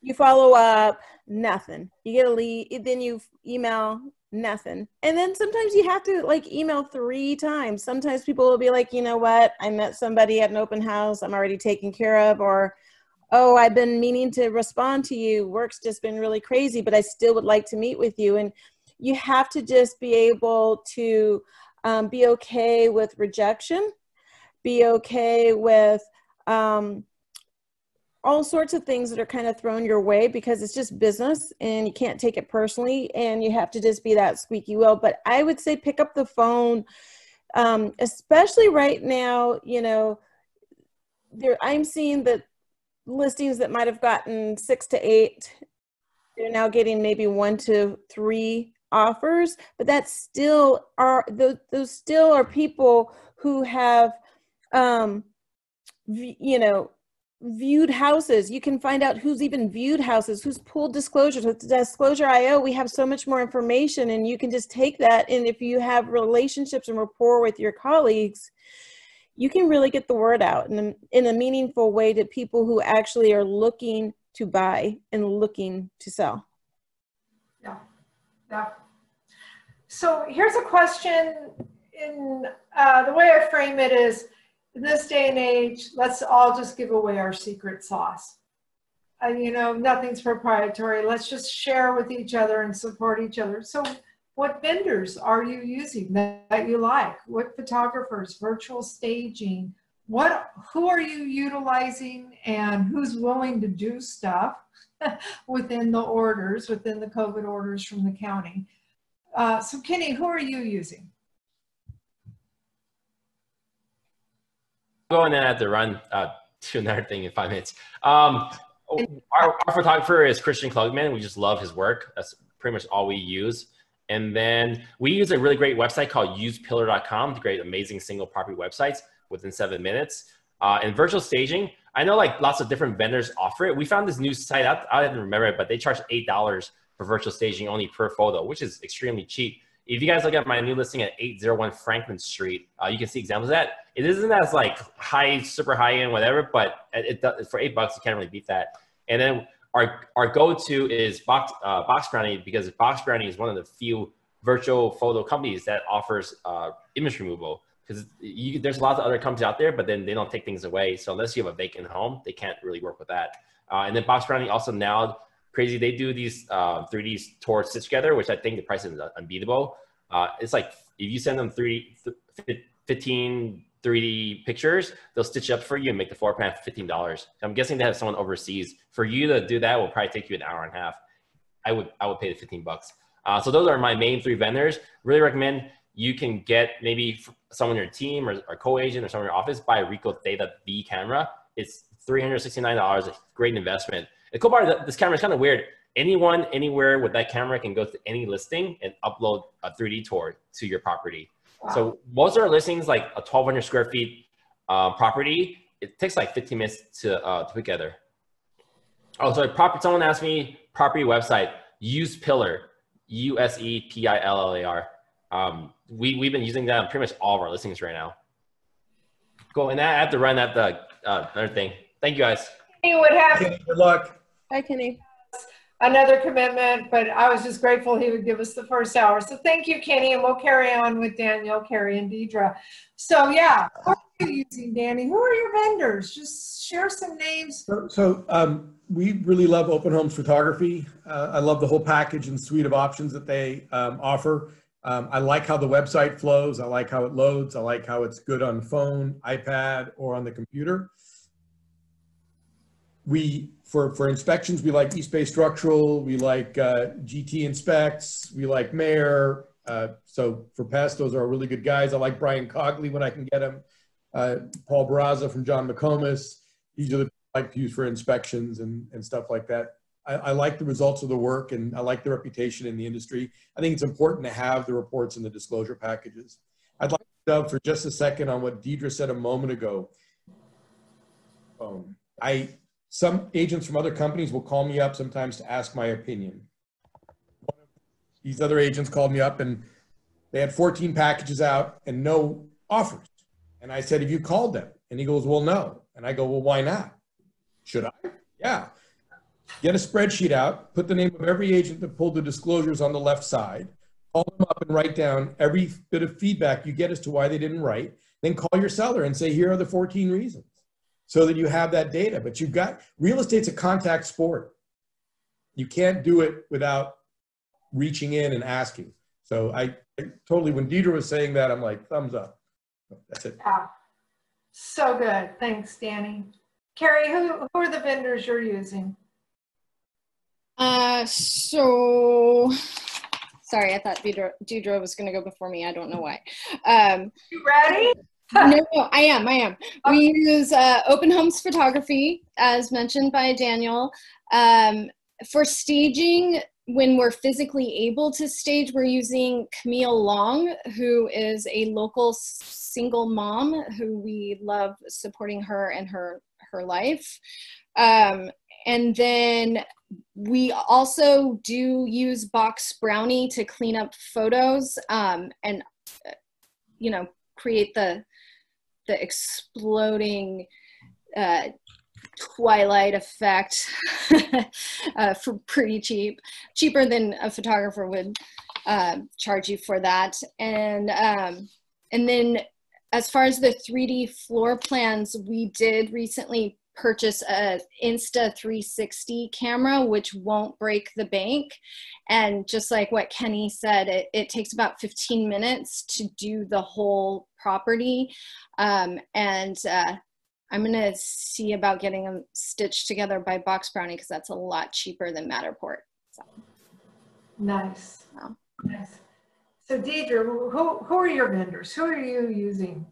you follow up, nothing. You get a lead, then you email, nothing. And then sometimes you have to like email three times. Sometimes people will be like, you know what, I met somebody at an open house, I'm already taken care of, or oh, I've been meaning to respond to you. Work's just been really crazy, but I still would like to meet with you. And you have to just be able to um, be okay with rejection, be okay with um, all sorts of things that are kind of thrown your way because it's just business and you can't take it personally and you have to just be that squeaky wheel. But I would say pick up the phone, um, especially right now, you know, there I'm seeing that listings that might have gotten six to eight, they're now getting maybe one to three offers, but that still are those, those still are people who have um, you know viewed houses. You can find out who's even viewed houses, who's pulled disclosures. With Disclosure IO, we have so much more information, and you can just take that. And if you have relationships and rapport with your colleagues, you can really get the word out in a, in a meaningful way to people who actually are looking to buy and looking to sell. Yeah, yeah. So here's a question. In uh, the way I frame it is, in this day and age, let's all just give away our secret sauce. You know, nothing's proprietary. Let's just share with each other and support each other. So what vendors are you using that you like? What photographers, virtual staging? What, who are you utilizing and who's willing to do stuff within the orders, within the COVID orders from the county? Uh, so Kenny, who are you using? Go and then I have to run uh, to another thing in five minutes. Um, our, our photographer is Christian Klugman. We just love his work. That's pretty much all we use. And then we use a really great website called usepillar.com to create amazing single property websites within seven minutes. Uh, and virtual staging, I know like lots of different vendors offer it. We found this new site, I, I didn't remember it, but they charge $8 for virtual staging only per photo, which is extremely cheap. If you guys look at my new listing at 801 Franklin Street, uh, you can see examples of that. It isn't as like high, super high end, whatever, but it, it, for eight bucks, you can't really beat that. And then our, our go-to is Box, uh, Box Brownie because Box Brownie is one of the few virtual photo companies that offers uh, image removal because there's a lot of other companies out there, but then they don't take things away. So unless you have a vacant home, they can't really work with that. Uh, and then Box Brownie also now crazy. They do these uh, 3D tours stitch together, which I think the price is unbeatable. Uh, it's like if you send them 3 15 3D pictures, they'll stitch up for you and make the floor plan for $15. I'm guessing they have someone overseas. For you to do that will probably take you an hour and a half. I would I would pay the 15 bucks. Uh, so those are my main three vendors. Really recommend you can get maybe someone in your team or, or co-agent or someone in your office buy a Ricoh Theta V camera. It's $369, a great investment. The cool part of this camera is kind of weird. Anyone, anywhere with that camera can go to any listing and upload a 3D tour to your property. Wow. So most of our listings, like a 1,200 square feet uh, property, it takes like 15 minutes to, uh, to put together. Oh, sorry. Property. Someone asked me property website. Use Pillar, U S E P I L L A R. Um, we we've been using that on pretty much all of our listings right now. Cool. And I have to run at the uh, another thing. Thank you guys. What happened? Good luck. Hi, Kenny. Another commitment, but I was just grateful he would give us the first hour. So thank you, Kenny, and we'll carry on with Daniel, Kerri, and Deidre. So yeah, who are you using, Danny? Who are your vendors? Just share some names. So, so um, we really love Open Homes Photography. Uh, I love the whole package and suite of options that they um, offer. Um, I like how the website flows. I like how it loads. I like how it's good on phone, iPad, or on the computer. We for, for inspections, we like East Bay Structural, we like uh, GT Inspects, we like Mayor. Uh, so for pests, those are really good guys. I like Brian Cogley when I can get him. Uh, Paul Barraza from John McComas. These are the I like to use for inspections and, and stuff like that. I, I, like the results of the work and I like the reputation in the industry. I think it's important to have the reports and the disclosure packages. I'd like to dub for just a second on what Deidre said a moment ago. Um, I some agents from other companies will call me up sometimes to ask my opinion. These other agents called me up and they had 14 packages out and no offers. And I said, Have you called them? And he goes, Well, no. And I go, Well, why not? Should I? Yeah. Get a spreadsheet out, put the name of every agent that pulled the disclosures on the left side, call them up and write down every bit of feedback you get as to why they didn't write. Then call your seller and say, Here are the 14 reasons so that you have that data. But you've got real estate's a contact sport. You can't do it without reaching in and asking. So I, I totally, when Deidre was saying that, I'm like, thumbs up. That's it. Yeah. So good. Thanks, Danny. Kerri, who, who are the vendors you're using? Uh, so sorry, I thought Deidre, Deidre was going to go before me. I don't know why. Um, You ready? No, no, I am. I am. We use uh, Open Homes Photography, as mentioned by Daniel. Um, for staging, when we're physically able to stage, we're using Camille Long, who is a local single mom who we love supporting her and her her life. Um, and then we also do use Box Brownie to clean up photos um, and, uh, you know, create the the exploding uh, twilight effect uh, for pretty cheap, cheaper than a photographer would uh, charge you for that. And um, and then as far as the 3D floor plans, we did recently purchase a Insta 360 camera, which won't break the bank. And just like what Kenny said, it, it takes about 15 minutes to do the whole property. Um, and uh, I'm gonna see about getting them stitched together by Box Brownie because that's a lot cheaper than Matterport. So, Nice. Wow. Nice. So Deidre, who, who are your vendors? Who are you using?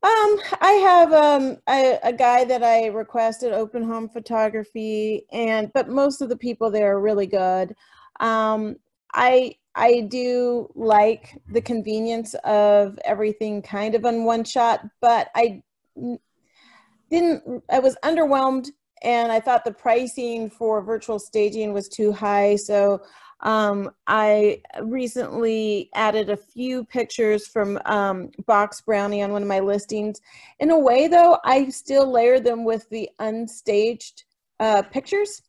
Um, I have um a, a guy that I requested open home photography and but most of the people there are really good. Um, I I do like the convenience of everything kind of on one shot, but I didn't I was underwhelmed and I thought the pricing for virtual staging was too high, so um, I recently added a few pictures from um, Box Brownie on one of my listings. In a way, though, I still layer them with the unstaged uh, pictures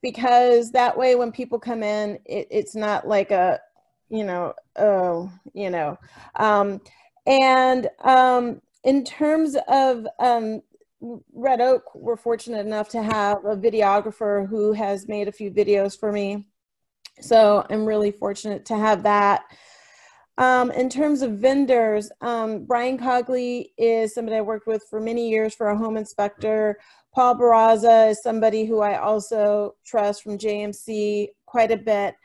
because that way, when people come in, it, it's not like a, you know, oh, you know. Um, and um, in terms of um, Red Oak, we're fortunate enough to have a videographer who has made a few videos for me. So I'm really fortunate to have that. Um, in terms of vendors, um, Brian Cogley is somebody I worked with for many years for a home inspector. Paul Barraza is somebody who I also trust from JMC quite a bit.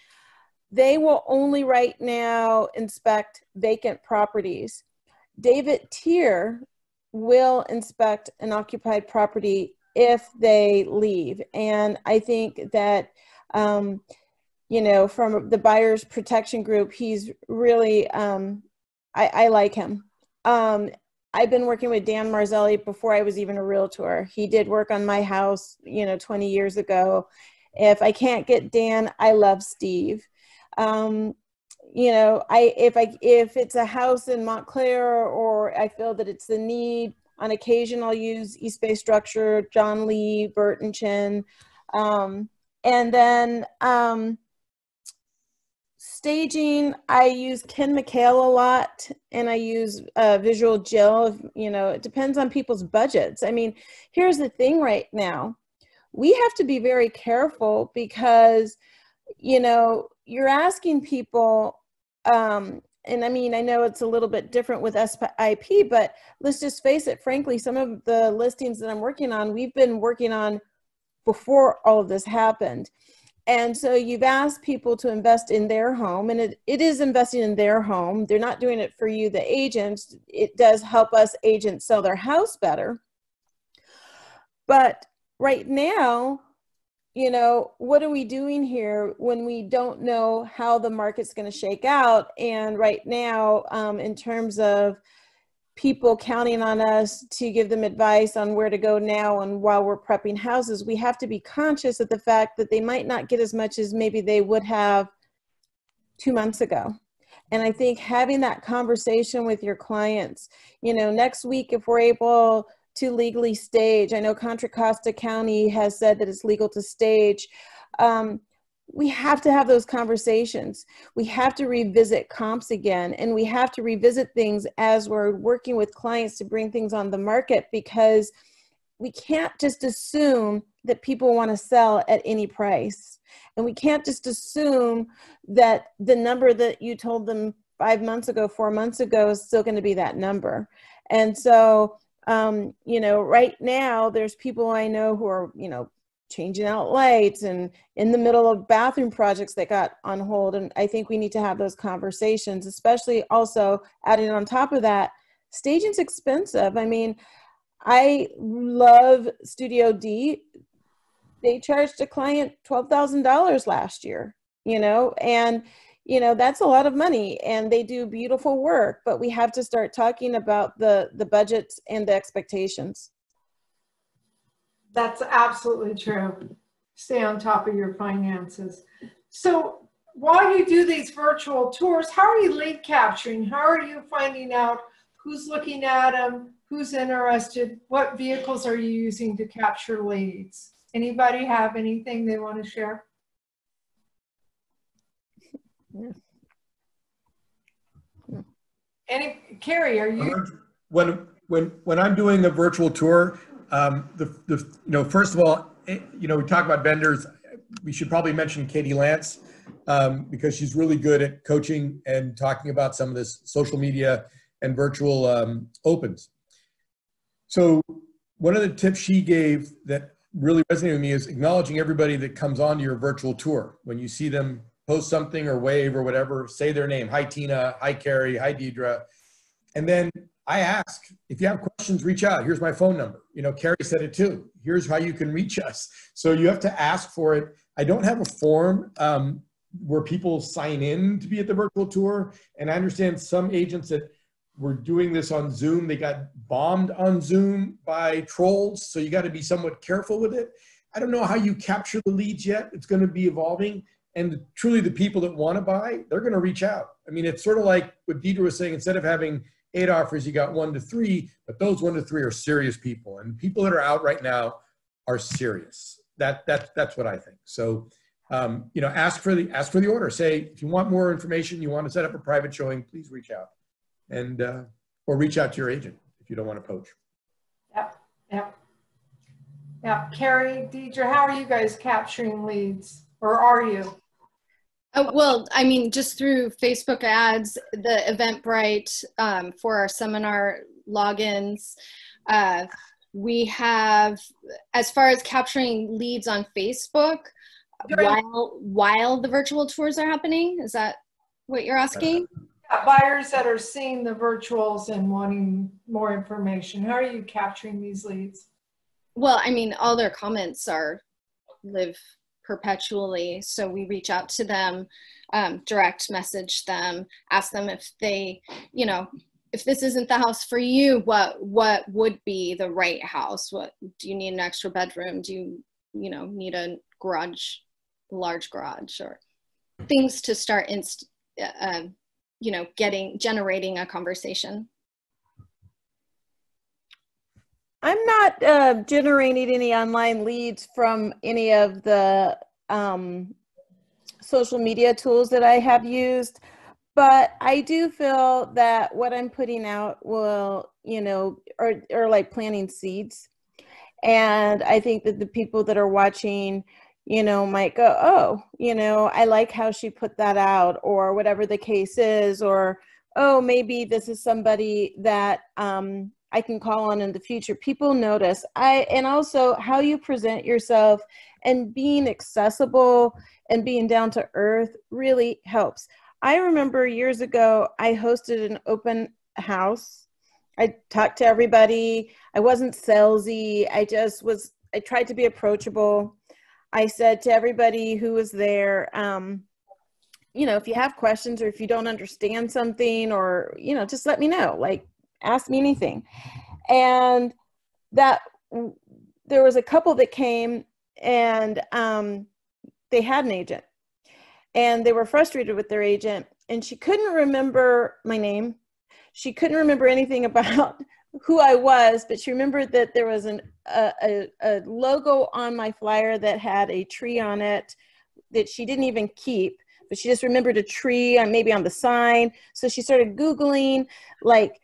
They will only right now inspect vacant properties. David Tier will inspect an occupied property if they leave. And I think that um, you know, from the buyer's protection group, he's really, um, I, I like him. Um, I've been working with Dan Marzelli before I was even a realtor. He did work on my house, you know, 20 years ago. If I can't get Dan, I love Steve. Um, you know, I if I if it's a house in Montclair or I feel that it's the need, on occasion I'll use East Bay Structure, John Lee, Burton Chin. Um, and then um, staging i use ken mchale a lot and i use uh, visual jill you know it depends on people's budgets. I mean here's the thing right now. We have to be very careful because you know you're asking people um, and i mean i know it's a little bit different with sip but let's just face it frankly some of the listings that i'm working on we've been working on before all of this happened and so you've asked people to invest in their home, and it, it is investing in their home. They're not doing it for you, the agents. It does help us agents sell their house better. But right now, you know, what are we doing here when we don't know how the market's going to shake out? And right now, um, in terms of people counting on us to give them advice on where to go now and while we're prepping houses, we have to be conscious of the fact that they might not get as much as maybe they would have two months ago. And I think having that conversation with your clients, you know, next week, if we're able to legally stage, I know Contra Costa County has said that it's legal to stage. Um, we have to have those conversations. We have to revisit comps again, and we have to revisit things as we're working with clients to bring things on the market because we can't just assume that people want to sell at any price. And we can't just assume that the number that you told them five months ago, four months ago is still going to be that number. And so, um, you know, right now there's people I know who are, you know, changing out lights and in the middle of bathroom projects that got on hold. And I think we need to have those conversations, especially also adding on top of that, staging's expensive. I mean, I love Studio D. They charged a client $12,000 last year, you know, and you know that's a lot of money and they do beautiful work but we have to start talking about the the budgets and the expectations that's absolutely true. Stay on top of your finances. So while you do these virtual tours, how are you lead capturing? How are you finding out who's looking at them, who's interested, what vehicles are you using to capture leads? Anybody have anything they want to share? Any Kerri, are you? Uh-huh. When when when I'm doing a virtual tour, um, the, the, you know, first of all, it, you know, we talk about vendors. We should probably mention Katie Lance um, because she's really good at coaching and talking about some of this social media and virtual um, opens. So one of the tips she gave that really resonated with me is acknowledging everybody that comes on to your virtual tour. When you see them post something or wave or whatever, say their name. Hi, Tina. Hi, Kerri. Hi, Deidre. And then I ask if you have questions, reach out. Here's my phone number. You know, Kerri said it too. Here's how you can reach us. So you have to ask for it. I don't have a form um, where people sign in to be at the virtual tour. And I understand some agents that were doing this on Zoom, they got bombed on Zoom by trolls. So you got to be somewhat careful with it. I don't know how you capture the leads yet. It's going to be evolving. And truly, the people that want to buy, they're going to reach out. I mean, it's sort of like what Deidre was saying instead of having eight offers, you got one to three, but those one to three are serious people. And people that are out right now are serious. That, that, that's what I think. So, um, you know, ask for the, ask for the order. Say, if you want more information, you want to set up a private showing, please reach out. And, uh, or reach out to your agent if you don't want to poach. Yep, yep. Yeah, Kerri, Deidre, how are you guys capturing leads? Or are you? Oh, well, I mean, just through Facebook ads, the Eventbrite um, for our seminar logins. Uh, we have, as far as capturing leads on Facebook, while while the virtual tours are happening. Is that what you're asking? Uh, buyers that are seeing the virtuals and wanting more information. How are you capturing these leads? Well, I mean, all their comments are live perpetually. So we reach out to them, um, direct message them, ask them if they, you know, if this isn't the house for you, what what would be the right house? What do you need an extra bedroom? Do you you know need a garage, large garage, or things to start inst, uh, you know, getting generating a conversation. I'm not uh, generating any online leads from any of the um, social media tools that I have used, but I do feel that what I'm putting out will, you know, are, are like planting seeds. And I think that the people that are watching, you know, might go, oh, you know, I like how she put that out, or whatever the case is, or oh, maybe this is somebody that um, I can call on in the future. People notice. I and also how you present yourself and being accessible and being down to earth really helps. I remember years ago I hosted an open house. I talked to everybody. I wasn't salesy. I just was I tried to be approachable. I said to everybody who was there, um, you know, if you have questions or if you don't understand something or, you know, just let me know. Like ask me anything. And that there was a couple that came and um, they had an agent. And they were frustrated with their agent and she couldn't remember my name. She couldn't remember anything about who i was but she remembered that there was an, a, a, a logo on my flyer that had a tree on it that she didn't even keep but she just remembered a tree on maybe on the sign. So she started googling like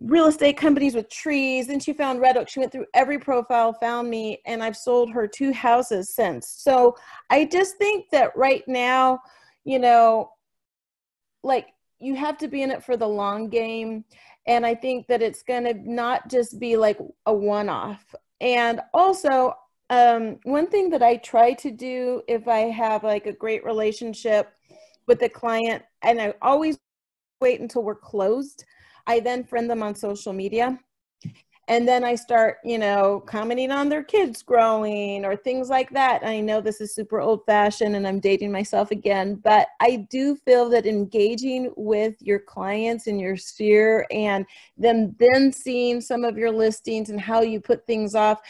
real estate companies with trees. Then she found Red Oak. She went through every profile, found me, and I've sold her two houses since. So I just think that right now, you know, like you have to be in it for the long game. And I think that it's going to not just be like a one off. And also, um, one thing that I try to do if I have like a great relationship with the client, and I always wait until we're closed I then friend them on social media. And then I start, you know, commenting on their kids growing or things like that. I know this is super old fashioned and I'm dating myself again, but I do feel that engaging with your clients in your sphere and them then seeing some of your listings and how you put things off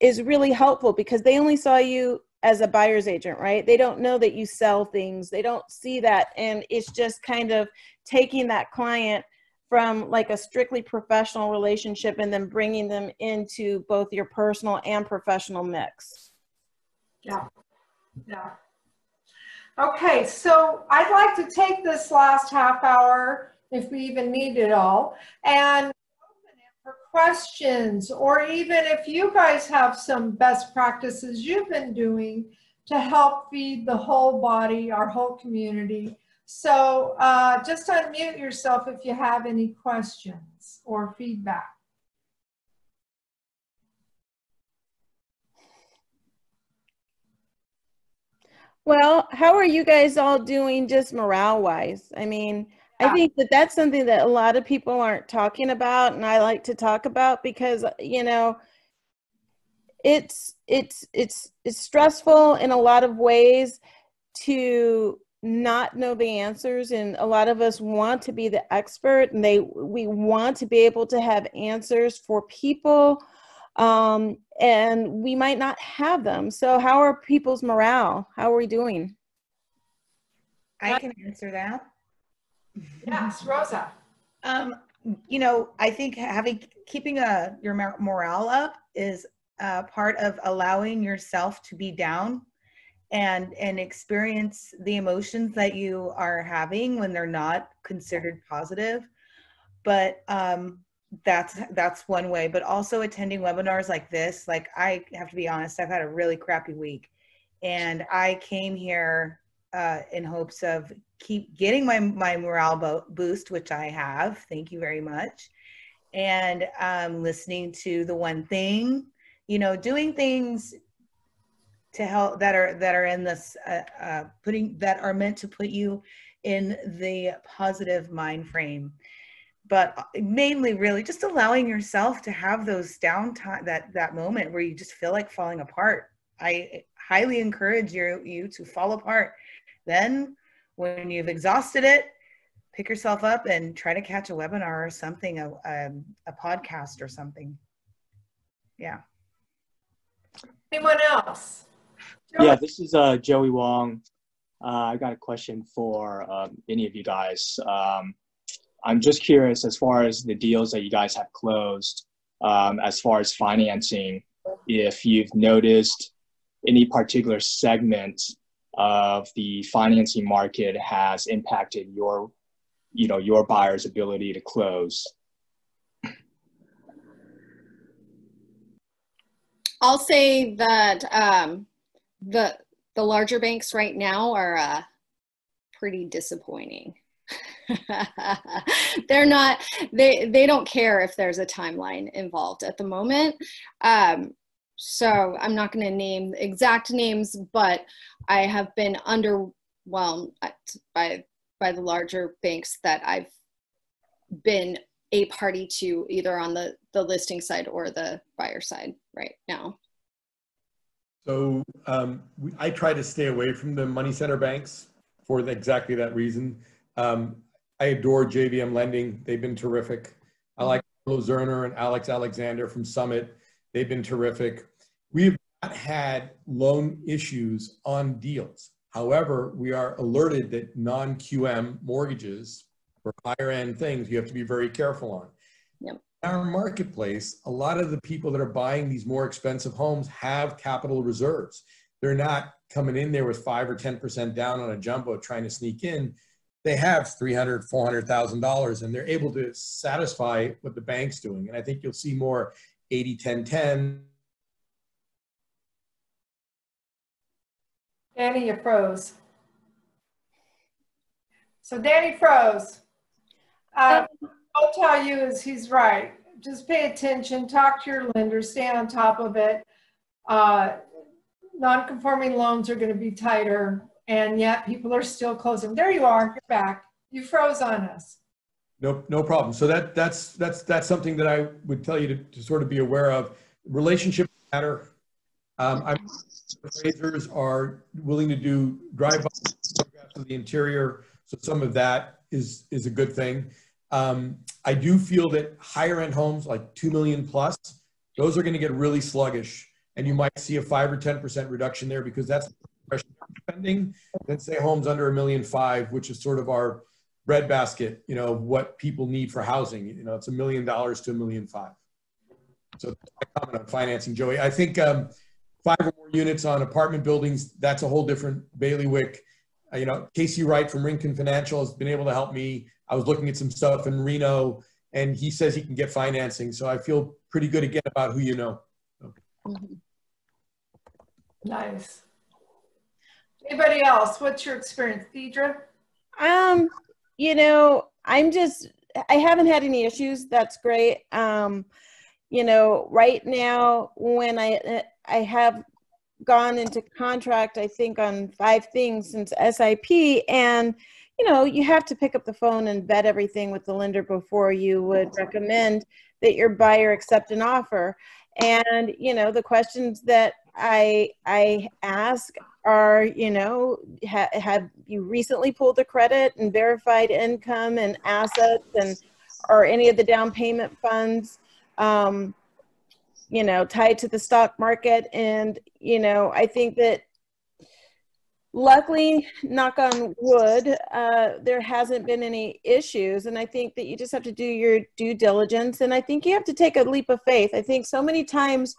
is really helpful because they only saw you as a buyer's agent, right? They don't know that you sell things. They don't see that. And it's just kind of taking that client from like a strictly professional relationship and then bringing them into both your personal and professional mix. Yeah. Yeah. Okay, so I'd like to take this last half hour, if we even need it all, and open it for questions, or even if you guys have some best practices you've been doing to help feed the whole body, our whole community, so uh, just unmute yourself if you have any questions or feedback. Well, how are you guys all doing just morale wise? I mean. I think that that's something that a lot of people aren't talking about and I like to talk about because, you know, it's it's it's it's stressful in a lot of ways to not know the answers and a lot of us want to be the expert and they we want to be able to have answers for people um, and we might not have them. So how are people's morale? How are we doing? I can answer that. Yes rosa. Um, you know i think having keeping a uh, your morale up is uh, part of allowing yourself to be down and and experience the emotions that you are having when they're not considered positive. But um that's that's one way. But also attending webinars like this like i have to be honest i've had a really crappy week. And i came here uh, in hopes of keep getting my my morale bo- boost which i have. Thank you very much. And um, listening to the one thing you know doing things to help that are that are in this uh, uh, putting that are meant to put you in the positive mind frame. But uh, mainly really just allowing yourself to have those downtime that that moment where you just feel like falling apart. I highly encourage you you to fall apart. Then when you've exhausted it pick yourself up and try to catch a webinar or something a, a, a podcast or something. Yeah. Anyone else yeah, this is uh, Joey Wong. Uh, I got a question for um, any of you guys. Um, I'm just curious as far as the deals that you guys have closed, um, as far as financing, if you've noticed any particular segment of the financing market has impacted your, you know, your buyer's ability to close. I'll say that um, the the larger banks right now are uh, pretty disappointing. They're not they they don't care if there's a timeline involved at the moment. Um, so I'm not going to name exact names, but I have been underwhelmed by by the larger banks that I've been a party to either on the the listing side or the buyer side right now. So um, we, I try to stay away from the money center banks for exactly that reason. Um, I adore JVM lending. They've been terrific. I like Carlo Zerner and Alex Alexander from Summit. They've been terrific. We've not had loan issues on deals. However, we are alerted that non-QM mortgages for higher end things you have to be very careful on. Yep. In our marketplace, a lot of the people that are buying these more expensive homes have capital reserves. They're not coming in there with five or 10% down on a jumbo trying to sneak in. They have 300, $400,000 and they're able to satisfy what the bank's doing. And I think you'll see more 80, 10, 10 Danny, you froze. So Danny froze. Uh, I'll tell you is he's right. Just pay attention, talk to your lender, stay on top of it. Uh, non-conforming loans are going to be tighter, and yet people are still closing. There you are. You're back. You froze on us. No, no problem. So that that's that's that's something that I would tell you to, to sort of be aware of. Relationships matter. Um, I'm appraisers are willing to do drive-by photographs of the interior, so some of that is is a good thing. Um, I do feel that higher end homes like two million plus, those are going to get really sluggish, and you might see a five or ten percent reduction there because that's spending. Than say homes under a million five, which is sort of our breadbasket. You know what people need for housing. You know, it's a million dollars to a million five. So comment on financing, Joey. I think. Um, five or more units on apartment buildings, that's a whole different bailiwick. Uh, you know, Casey Wright from Rincon Financial has been able to help me. I was looking at some stuff in Reno, and he says he can get financing. So I feel pretty good again about who you know. Mm-hmm. Nice. Anybody else? What's your experience, Deidre? Um, you know, I'm just I haven't had any issues. That's great. Um, you know, right now when I I have gone into contract, I think on five things since SIP, and you know, you have to pick up the phone and vet everything with the lender before you would recommend that your buyer accept an offer. And you know, the questions that I I ask are, you know, ha, have you recently pulled the credit and verified income and assets, and or any of the down payment funds? Um, you know, tied to the stock market. And, you know, I think that luckily, knock on wood, uh, there hasn't been any issues. And I think that you just have to do your due diligence. And I think you have to take a leap of faith. I think so many times,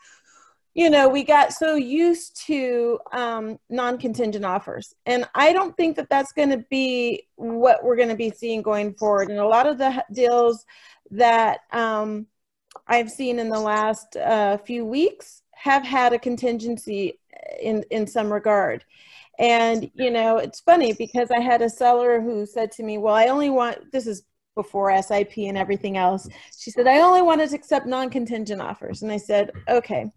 you know, we got so used to um, non contingent offers. And I don't think that that's going to be what we're going to be seeing going forward. And a lot of the deals that, um, I've seen in the last uh, few weeks have had a contingency in in some regard. And you know, it's funny because I had a seller who said to me, "Well, I only want this is before SIP and everything else." She said, "I only wanted to accept non-contingent offers." And I said, "Okay.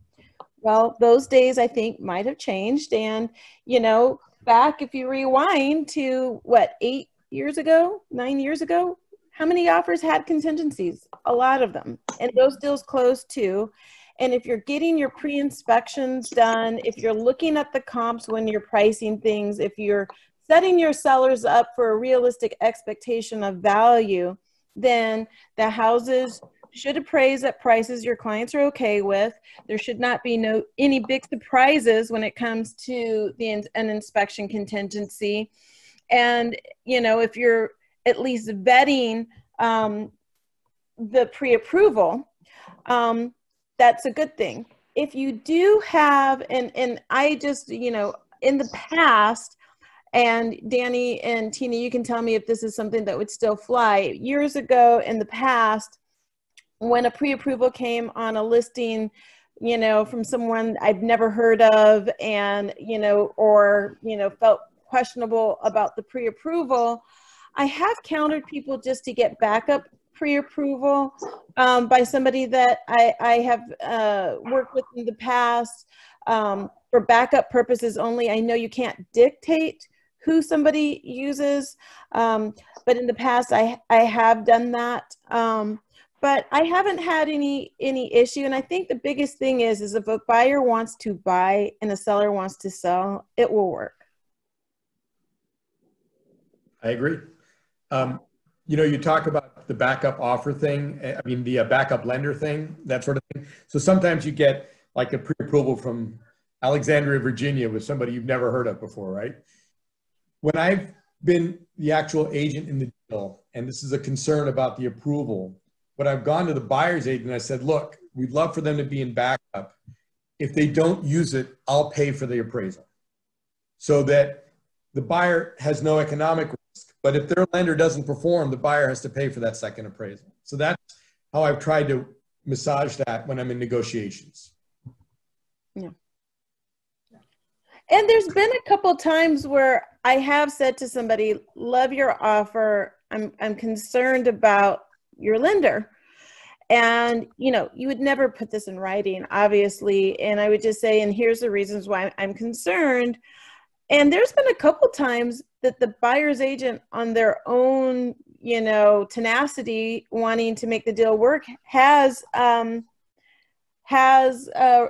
Well, those days I think might have changed and, you know, back if you rewind to what, 8 years ago, 9 years ago, how many offers had contingencies? A lot of them. And those deals closed too. And if you're getting your pre inspections done, if you're looking at the comps when you're pricing things, if you're setting your sellers up for a realistic expectation of value, then the houses should appraise at prices your clients are okay with. There should not be no any big surprises when it comes to the an inspection contingency. And you know, if you're at least vetting um, the pre-approval, um, that's a good thing. If you do have, and and I just you know in the past, and Danny and Tina, you can tell me if this is something that would still fly. Years ago in the past, when a pre-approval came on a listing, you know, from someone I've never heard of, and you know, or you know, felt questionable about the pre-approval I have countered people just to get backup pre-approval um, by somebody that I, I have uh, worked with in the past um, for backup purposes only. I know you can't dictate who somebody uses, um, but in the past I, I have done that. Um, but I haven't had any any issue, and I think the biggest thing is is if a buyer wants to buy and a seller wants to sell, it will work. I agree. Um, you know, you talk about the backup offer thing. eh, I mean, the uh, backup lender thing, that sort of thing. So sometimes you get like a pre-approval from Alexandria, Virginia with somebody you've never heard of before, right? When I've been the actual agent in the deal, and this is a concern about the approval, when I've gone to the buyer's agent, and I said, look, we'd love for them to be in backup. If they don't use it, I'll pay for the appraisal. So that the buyer has no economic. But if their lender doesn't perform, the buyer has to pay for that second appraisal. So that's how I've tried to massage that when I'm in negotiations. Yeah. And there's been a couple times where I have said to somebody, "Love your offer. I'm I'm concerned about your lender." And you know, you would never put this in writing, obviously. And I would just say, "And here's the reasons why I'm concerned." And there's been a couple times that the buyer's agent, on their own, you know, tenacity, wanting to make the deal work, has um, has uh,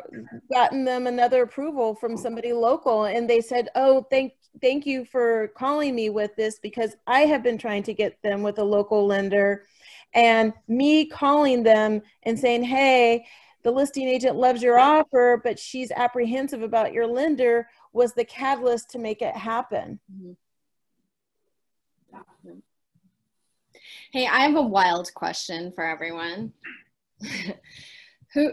gotten them another approval from somebody local. And they said oh thank thank you for calling me with this because i have been trying to get them with a local lender. And me calling them and saying hey the listing agent loves your offer but she's apprehensive about your lender was the catalyst to make it happen Hey, I have a wild question for everyone. who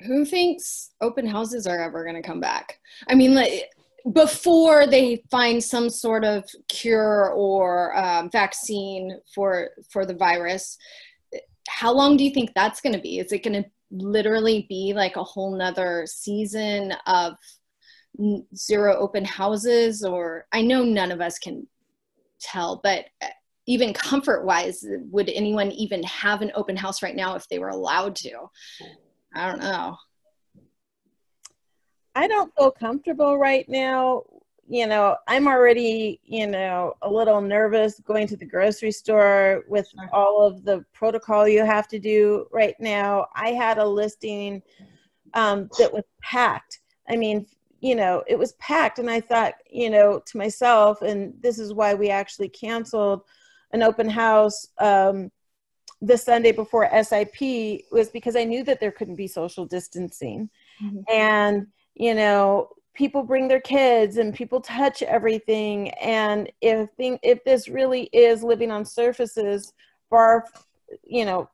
who thinks open houses are ever going to come back? I mean, like before they find some sort of cure or um, vaccine for for the virus, how long do you think that's going to be? Is it going to literally be like a whole nother season of zero open houses? Or I know none of us can tell, but even comfort wise, would anyone even have an open house right now if they were allowed to? I don't know. I don't feel comfortable right now. You know, I'm already, you know, a little nervous going to the grocery store with all of the protocol you have to do right now. I had a listing um, that was packed. I mean, you know, it was packed, and I thought, you know, to myself, and this is why we actually canceled an open house um, the Sunday before SIP was because I knew that there couldn't be social distancing. Mhm. And, you know, people bring their kids and people touch everything. And if thing, if this really is living on surfaces, bar, you know,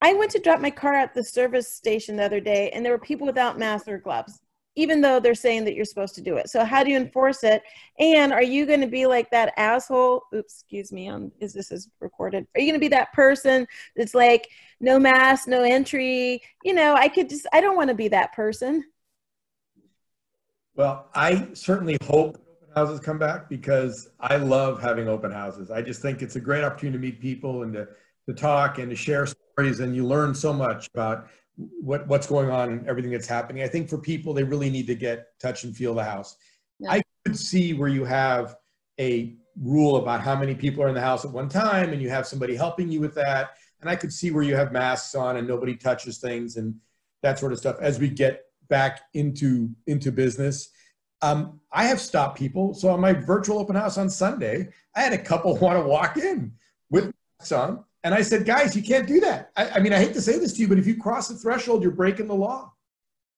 I went to drop my car at the service station the other day and there were people without masks or gloves, even though they're saying that you're supposed to do it. So how do you enforce it? And are you going to be like that asshole? Oops, excuse me. Um, is this is recorded? Are you going to be that person that's like no mask, no entry? You know, I could just. I don't want to be that person. Well, I certainly hope open houses come back because I love having open houses. I just think it's a great opportunity to meet people and to, to talk and to share stories, and you learn so much about what, what's going on and everything that's happening. I think for people, they really need to get touch and feel the house. Yeah. I could see where you have a rule about how many people are in the house at one time, and you have somebody helping you with that. And I could see where you have masks on and nobody touches things and that sort of stuff as we get back into into business. Um, I have stopped people. So on my virtual open house on Sunday, I had a couple want to walk in with masks on, and I said, "Guys, you can't do that." I, I mean, I hate to say this to you, but if you cross the threshold, you're breaking the law.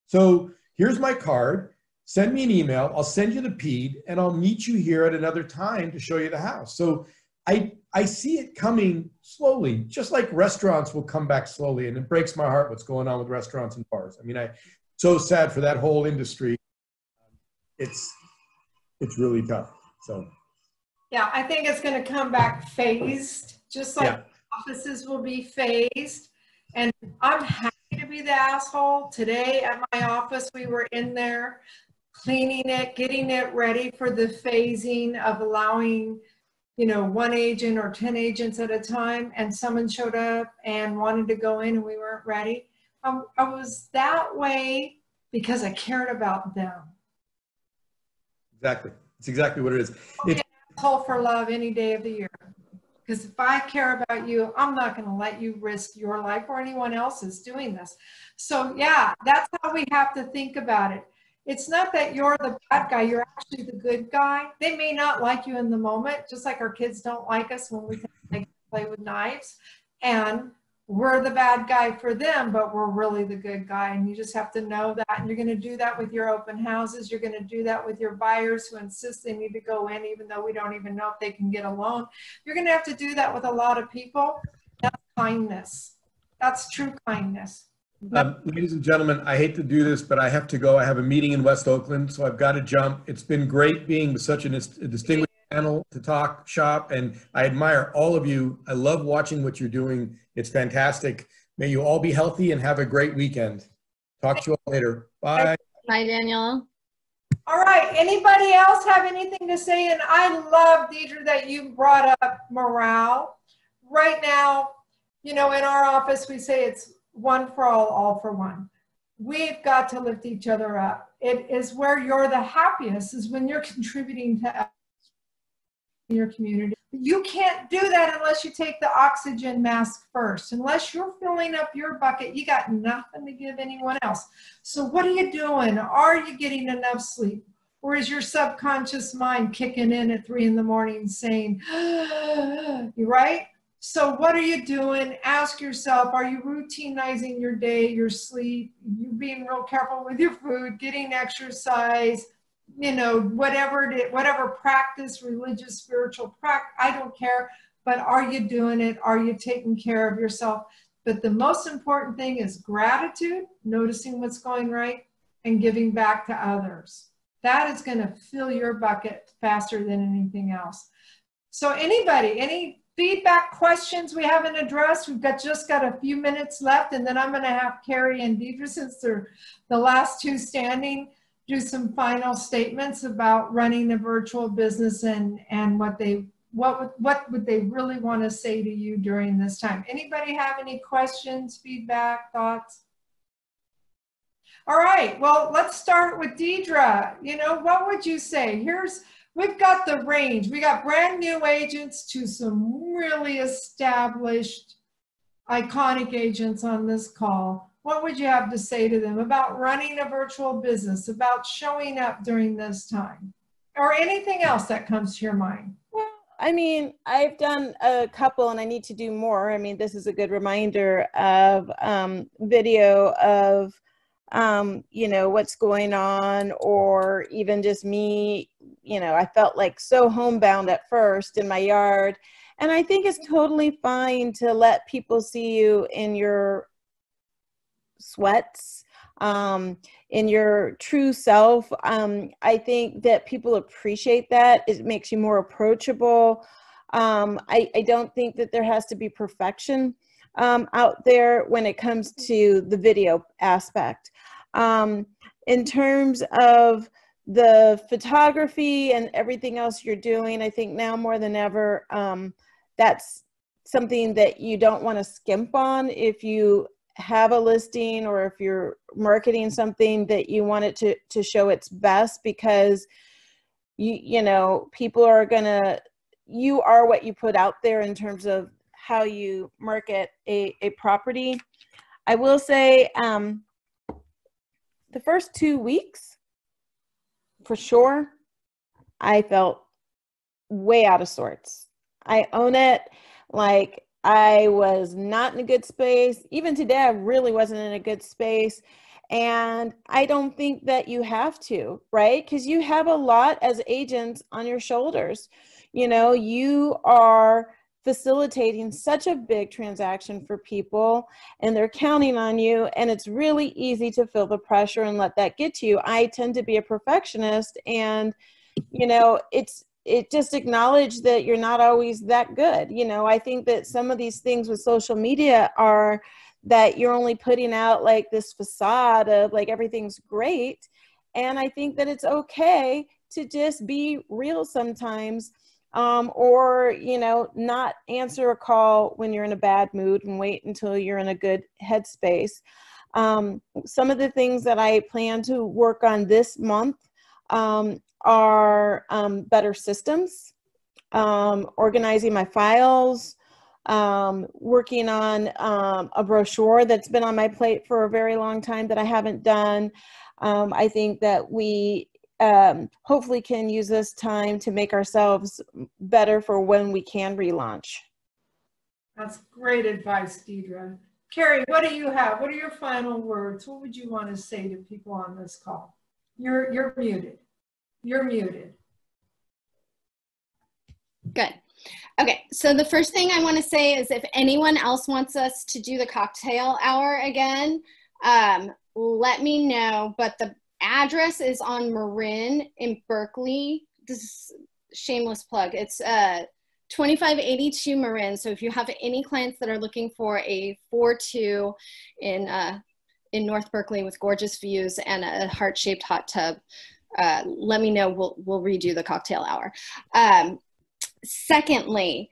So here's my card. Send me an email. I'll send you the PEAD, and I'll meet you here at another time to show you the house. So I I see it coming slowly, just like restaurants will come back slowly, and it breaks my heart what's going on with restaurants and bars. I mean, I so sad for that whole industry. It's it's really tough. So Yeah, I think it's going to come back phased, just like Yeah. Offices will be phased. And I'm happy to be the asshole. Today at my office, we were in there cleaning it, getting it ready for the phasing of allowing, you know, one agent or 10 agents at a time. And someone showed up and wanted to go in and we weren't ready. Um, I was that way because I cared about them. exactly, it's exactly what it is. It's call for love any day of the year. Because if I care about you, I'm not going to let you risk your life or anyone else's doing this. So, yeah, that's how we have to think about it. It's not that you're the bad guy, you're actually the good guy. They may not like you in the moment, just like our kids don't like us when we play with knives and we're the bad guy for them, but we're really the good guy. And you just have to know that. And you're going to do that with your open houses. You're going to do that with your buyers who insist they need to go in, even though we don't even know if they can get a loan. You're going to have to do that with a lot of people. That's kindness. That's true kindness. Um, ladies and gentlemen, I hate to do this, but I have to go. I have a meeting in West Oakland, so I've got to jump. It's been great being with such an, a distinguished panel to talk shop, and I admire all of you. I love watching what you're doing. It's fantastic. May you all be healthy and have a great weekend. Talk to you all later. Bye. Bye, Daniel. All right. Anybody else have anything to say? And I love, Deidre, that you brought up morale. Right now, you know, in our office, we say it's one for all, all for one. We've got to lift each other up. It is where you're the happiest, is when you're contributing to your community. You can't do that unless you take the oxygen mask first. Unless you're filling up your bucket, you got nothing to give anyone else. So, what are you doing? Are you getting enough sleep? Or is your subconscious mind kicking in at three in the morning saying, you right? So, what are you doing? Ask yourself are you routinizing your day, your sleep? You being real careful with your food, getting exercise? You know, whatever it, whatever practice, religious, spiritual practice, I don't care. But are you doing it? Are you taking care of yourself? But the most important thing is gratitude, noticing what's going right, and giving back to others. That is going to fill your bucket faster than anything else. So, anybody, any feedback questions we haven't addressed? We've got just got a few minutes left, and then I'm going to have Kerri and Deidre, since they're the last two standing, do some final statements about running a virtual business and, and what they what would, what would they really want to say to you during this time? Anybody have any questions, feedback, thoughts? All right, well, let's start with Deidre. You know, what would you say? Here's, we've got the range. We got brand new agents to some really established, iconic agents on this call what would you have to say to them about running a virtual business, about showing up during this time, or anything else that comes to your mind? Well, I mean, I've done a couple and I need to do more. I mean, this is a good reminder of um, video of, um, you know, what's going on, or even just me, you know, I felt like so homebound at first in my yard. And I think it's totally fine to let people see you in your sweats um, in your true self. Um, I think that people appreciate that. It makes you more approachable. Um, I, I, don't think that there has to be perfection um, out there when it comes to the video aspect. Um, in terms of the photography and everything else you're doing, I think now more than ever, um, that's something that you don't want to skimp on if you have a listing or if you're marketing something that you want it to, to show its best because you you know people are gonna you are what you put out there in terms of how you market a, a property. I will say um, the first two weeks for sure i felt way out of sorts. I own it like I was not in a good space. Even today, I really wasn't in a good space. And I don't think that you have to, right? Because you have a lot as agents on your shoulders. You know, you are facilitating such a big transaction for people and they're counting on you and it's really easy to feel the pressure and let that get to you i tend to be a perfectionist and you know it's it just acknowledge that you're not always that good you know? I think that some of these things with social media are that you're only putting out like this facade of like everything's great and i think that it's okay to just be real sometimes um, or you know not answer a call when you're in a bad mood and wait until you're in a good headspace. Um, some of the things that i plan to work on this month um, are um, better systems, um, organizing my files, um, working on um, a brochure that's been on my plate for a very long time that I haven't done. Um, I think that we um, hopefully can use this time to make ourselves better for when we can relaunch. That's great advice, Deidre. Kerri, what do you have? What are your final words? What would you want to say to people on this call? You're you're muted. You're muted. Good. Okay, so the first thing I want to say is if anyone else wants us to do the cocktail hour again, um, let me know. But the address is on Marin in Berkeley. This is shameless plug. It's uh, 2582 Marin. So if you have any clients that are looking for a 4-2 in, uh, in North Berkeley with gorgeous views and a heart-shaped hot tub, uh, let me know. We'll, we'll redo the cocktail hour. Um, secondly,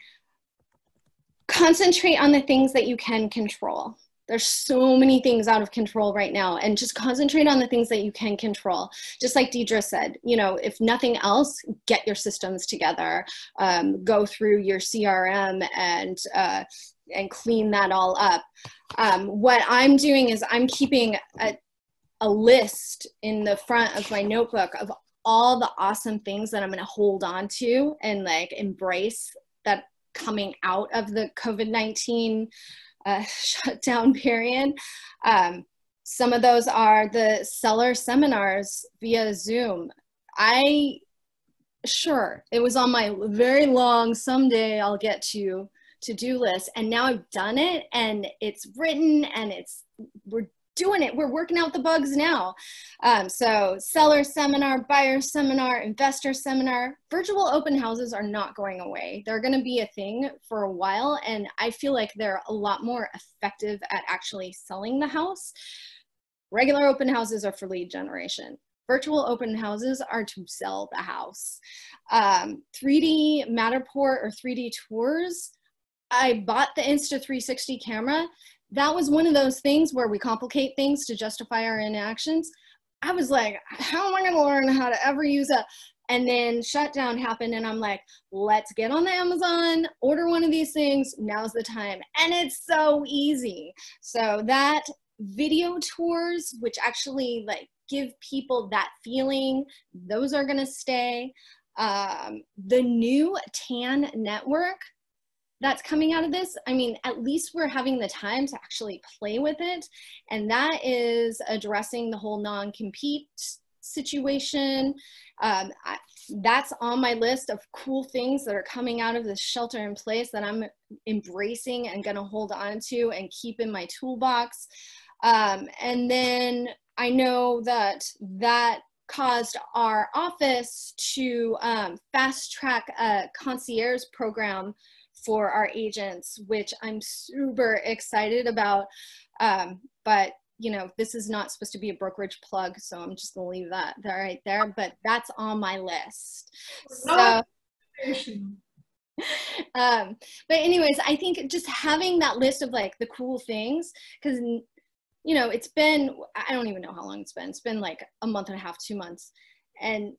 concentrate on the things that you can control. There's so many things out of control right now, and just concentrate on the things that you can control. Just like Deidre said, you know, if nothing else, get your systems together, um, go through your CRM and uh, and clean that all up. Um, what I'm doing is I'm keeping a, a list in the front of my notebook of all the awesome things that I'm going to hold on to and like embrace that coming out of the COVID 19 uh, shutdown period. Um, some of those are the seller seminars via Zoom. I, sure, it was on my very long, someday I'll get to to do list. And now I've done it and it's written and it's, we're doing it. We're working out the bugs now. Um, so seller seminar, buyer seminar, investor seminar, virtual open houses are not going away. They're going to be a thing for a while. And I feel like they're a lot more effective at actually selling the house. Regular open houses are for lead generation. Virtual open houses are to sell the house. Um, 3D Matterport or 3D tours, I bought the Insta360 camera that was one of those things where we complicate things to justify our inactions. I was like, how am I going to learn how to ever use a? And then shutdown happened, and I'm like, let's get on the Amazon, order one of these things. Now's the time. And it's so easy. So that video tours, which actually like give people that feeling, those are going to stay. Um, the new TAN network that's coming out of this. I mean, at least we're having the time to actually play with it. And that is addressing the whole non compete situation. Um, I, that's on my list of cool things that are coming out of this shelter in place that I'm embracing and going to hold on to and keep in my toolbox. Um, and then I know that that caused our office to um, fast track a concierge program for our agents, which I'm super excited about. Um, but you know, this is not supposed to be a brokerage plug, so I'm just gonna leave that there right there. But that's on my list. So. um, but anyways, I think just having that list of like the cool things, because you know, it's been I don't even know how long it's been. It's been like a month and a half, two months, and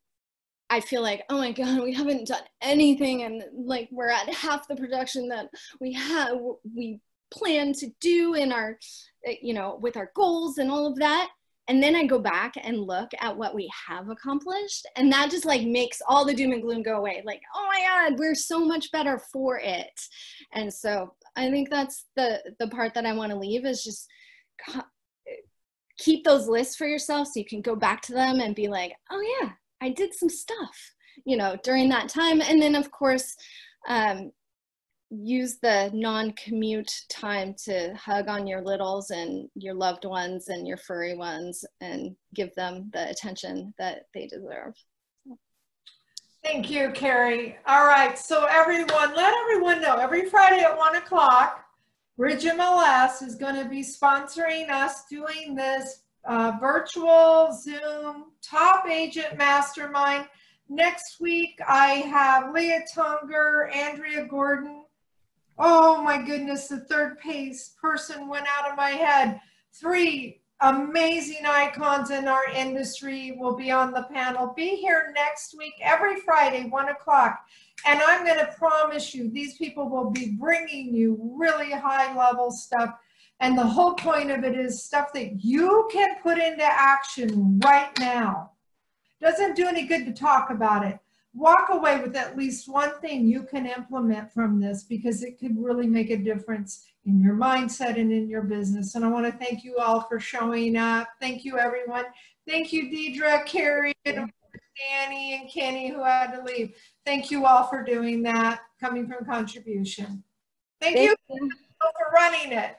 I feel like, oh my God, we haven't done anything. And like, we're at half the production that we have, we plan to do in our, eh, you know, with our goals and all of that. And then I go back and look at what we have accomplished. And that just like makes all the doom and gloom go away. Like, oh my God, we're so much better for it. And so I think that's the, the part that I want to leave is just keep those lists for yourself so you can go back to them and be like, oh yeah, I did some stuff, you know, during that time. And then, of course, um, use the non-commute time to hug on your littles and your loved ones and your furry ones and give them the attention that they deserve. Thank you, Kerri. All right, so everyone, let everyone know every Friday at one o'clock, Bridge MLS is going to be sponsoring us doing this uh, virtual Zoom top agent mastermind. Next week, I have Leah Tunger, Andrea Gordon. Oh my goodness, the third pace person went out of my head. Three amazing icons in our industry will be on the panel. Be here next week, every Friday, one o'clock. And I'm going to promise you, these people will be bringing you really high level stuff and the whole point of it is stuff that you can put into action right now. Doesn't do any good to talk about it, walk away with at least one thing you can implement from this because it could really make a difference in your mindset and in your business. And I want to thank you all for showing up. Thank you, everyone. Thank you, Deidre, Kerri, and Danny, and Kenny, who had to leave. Thank you all for doing that, coming from contribution. Thank you Thank you. for running it.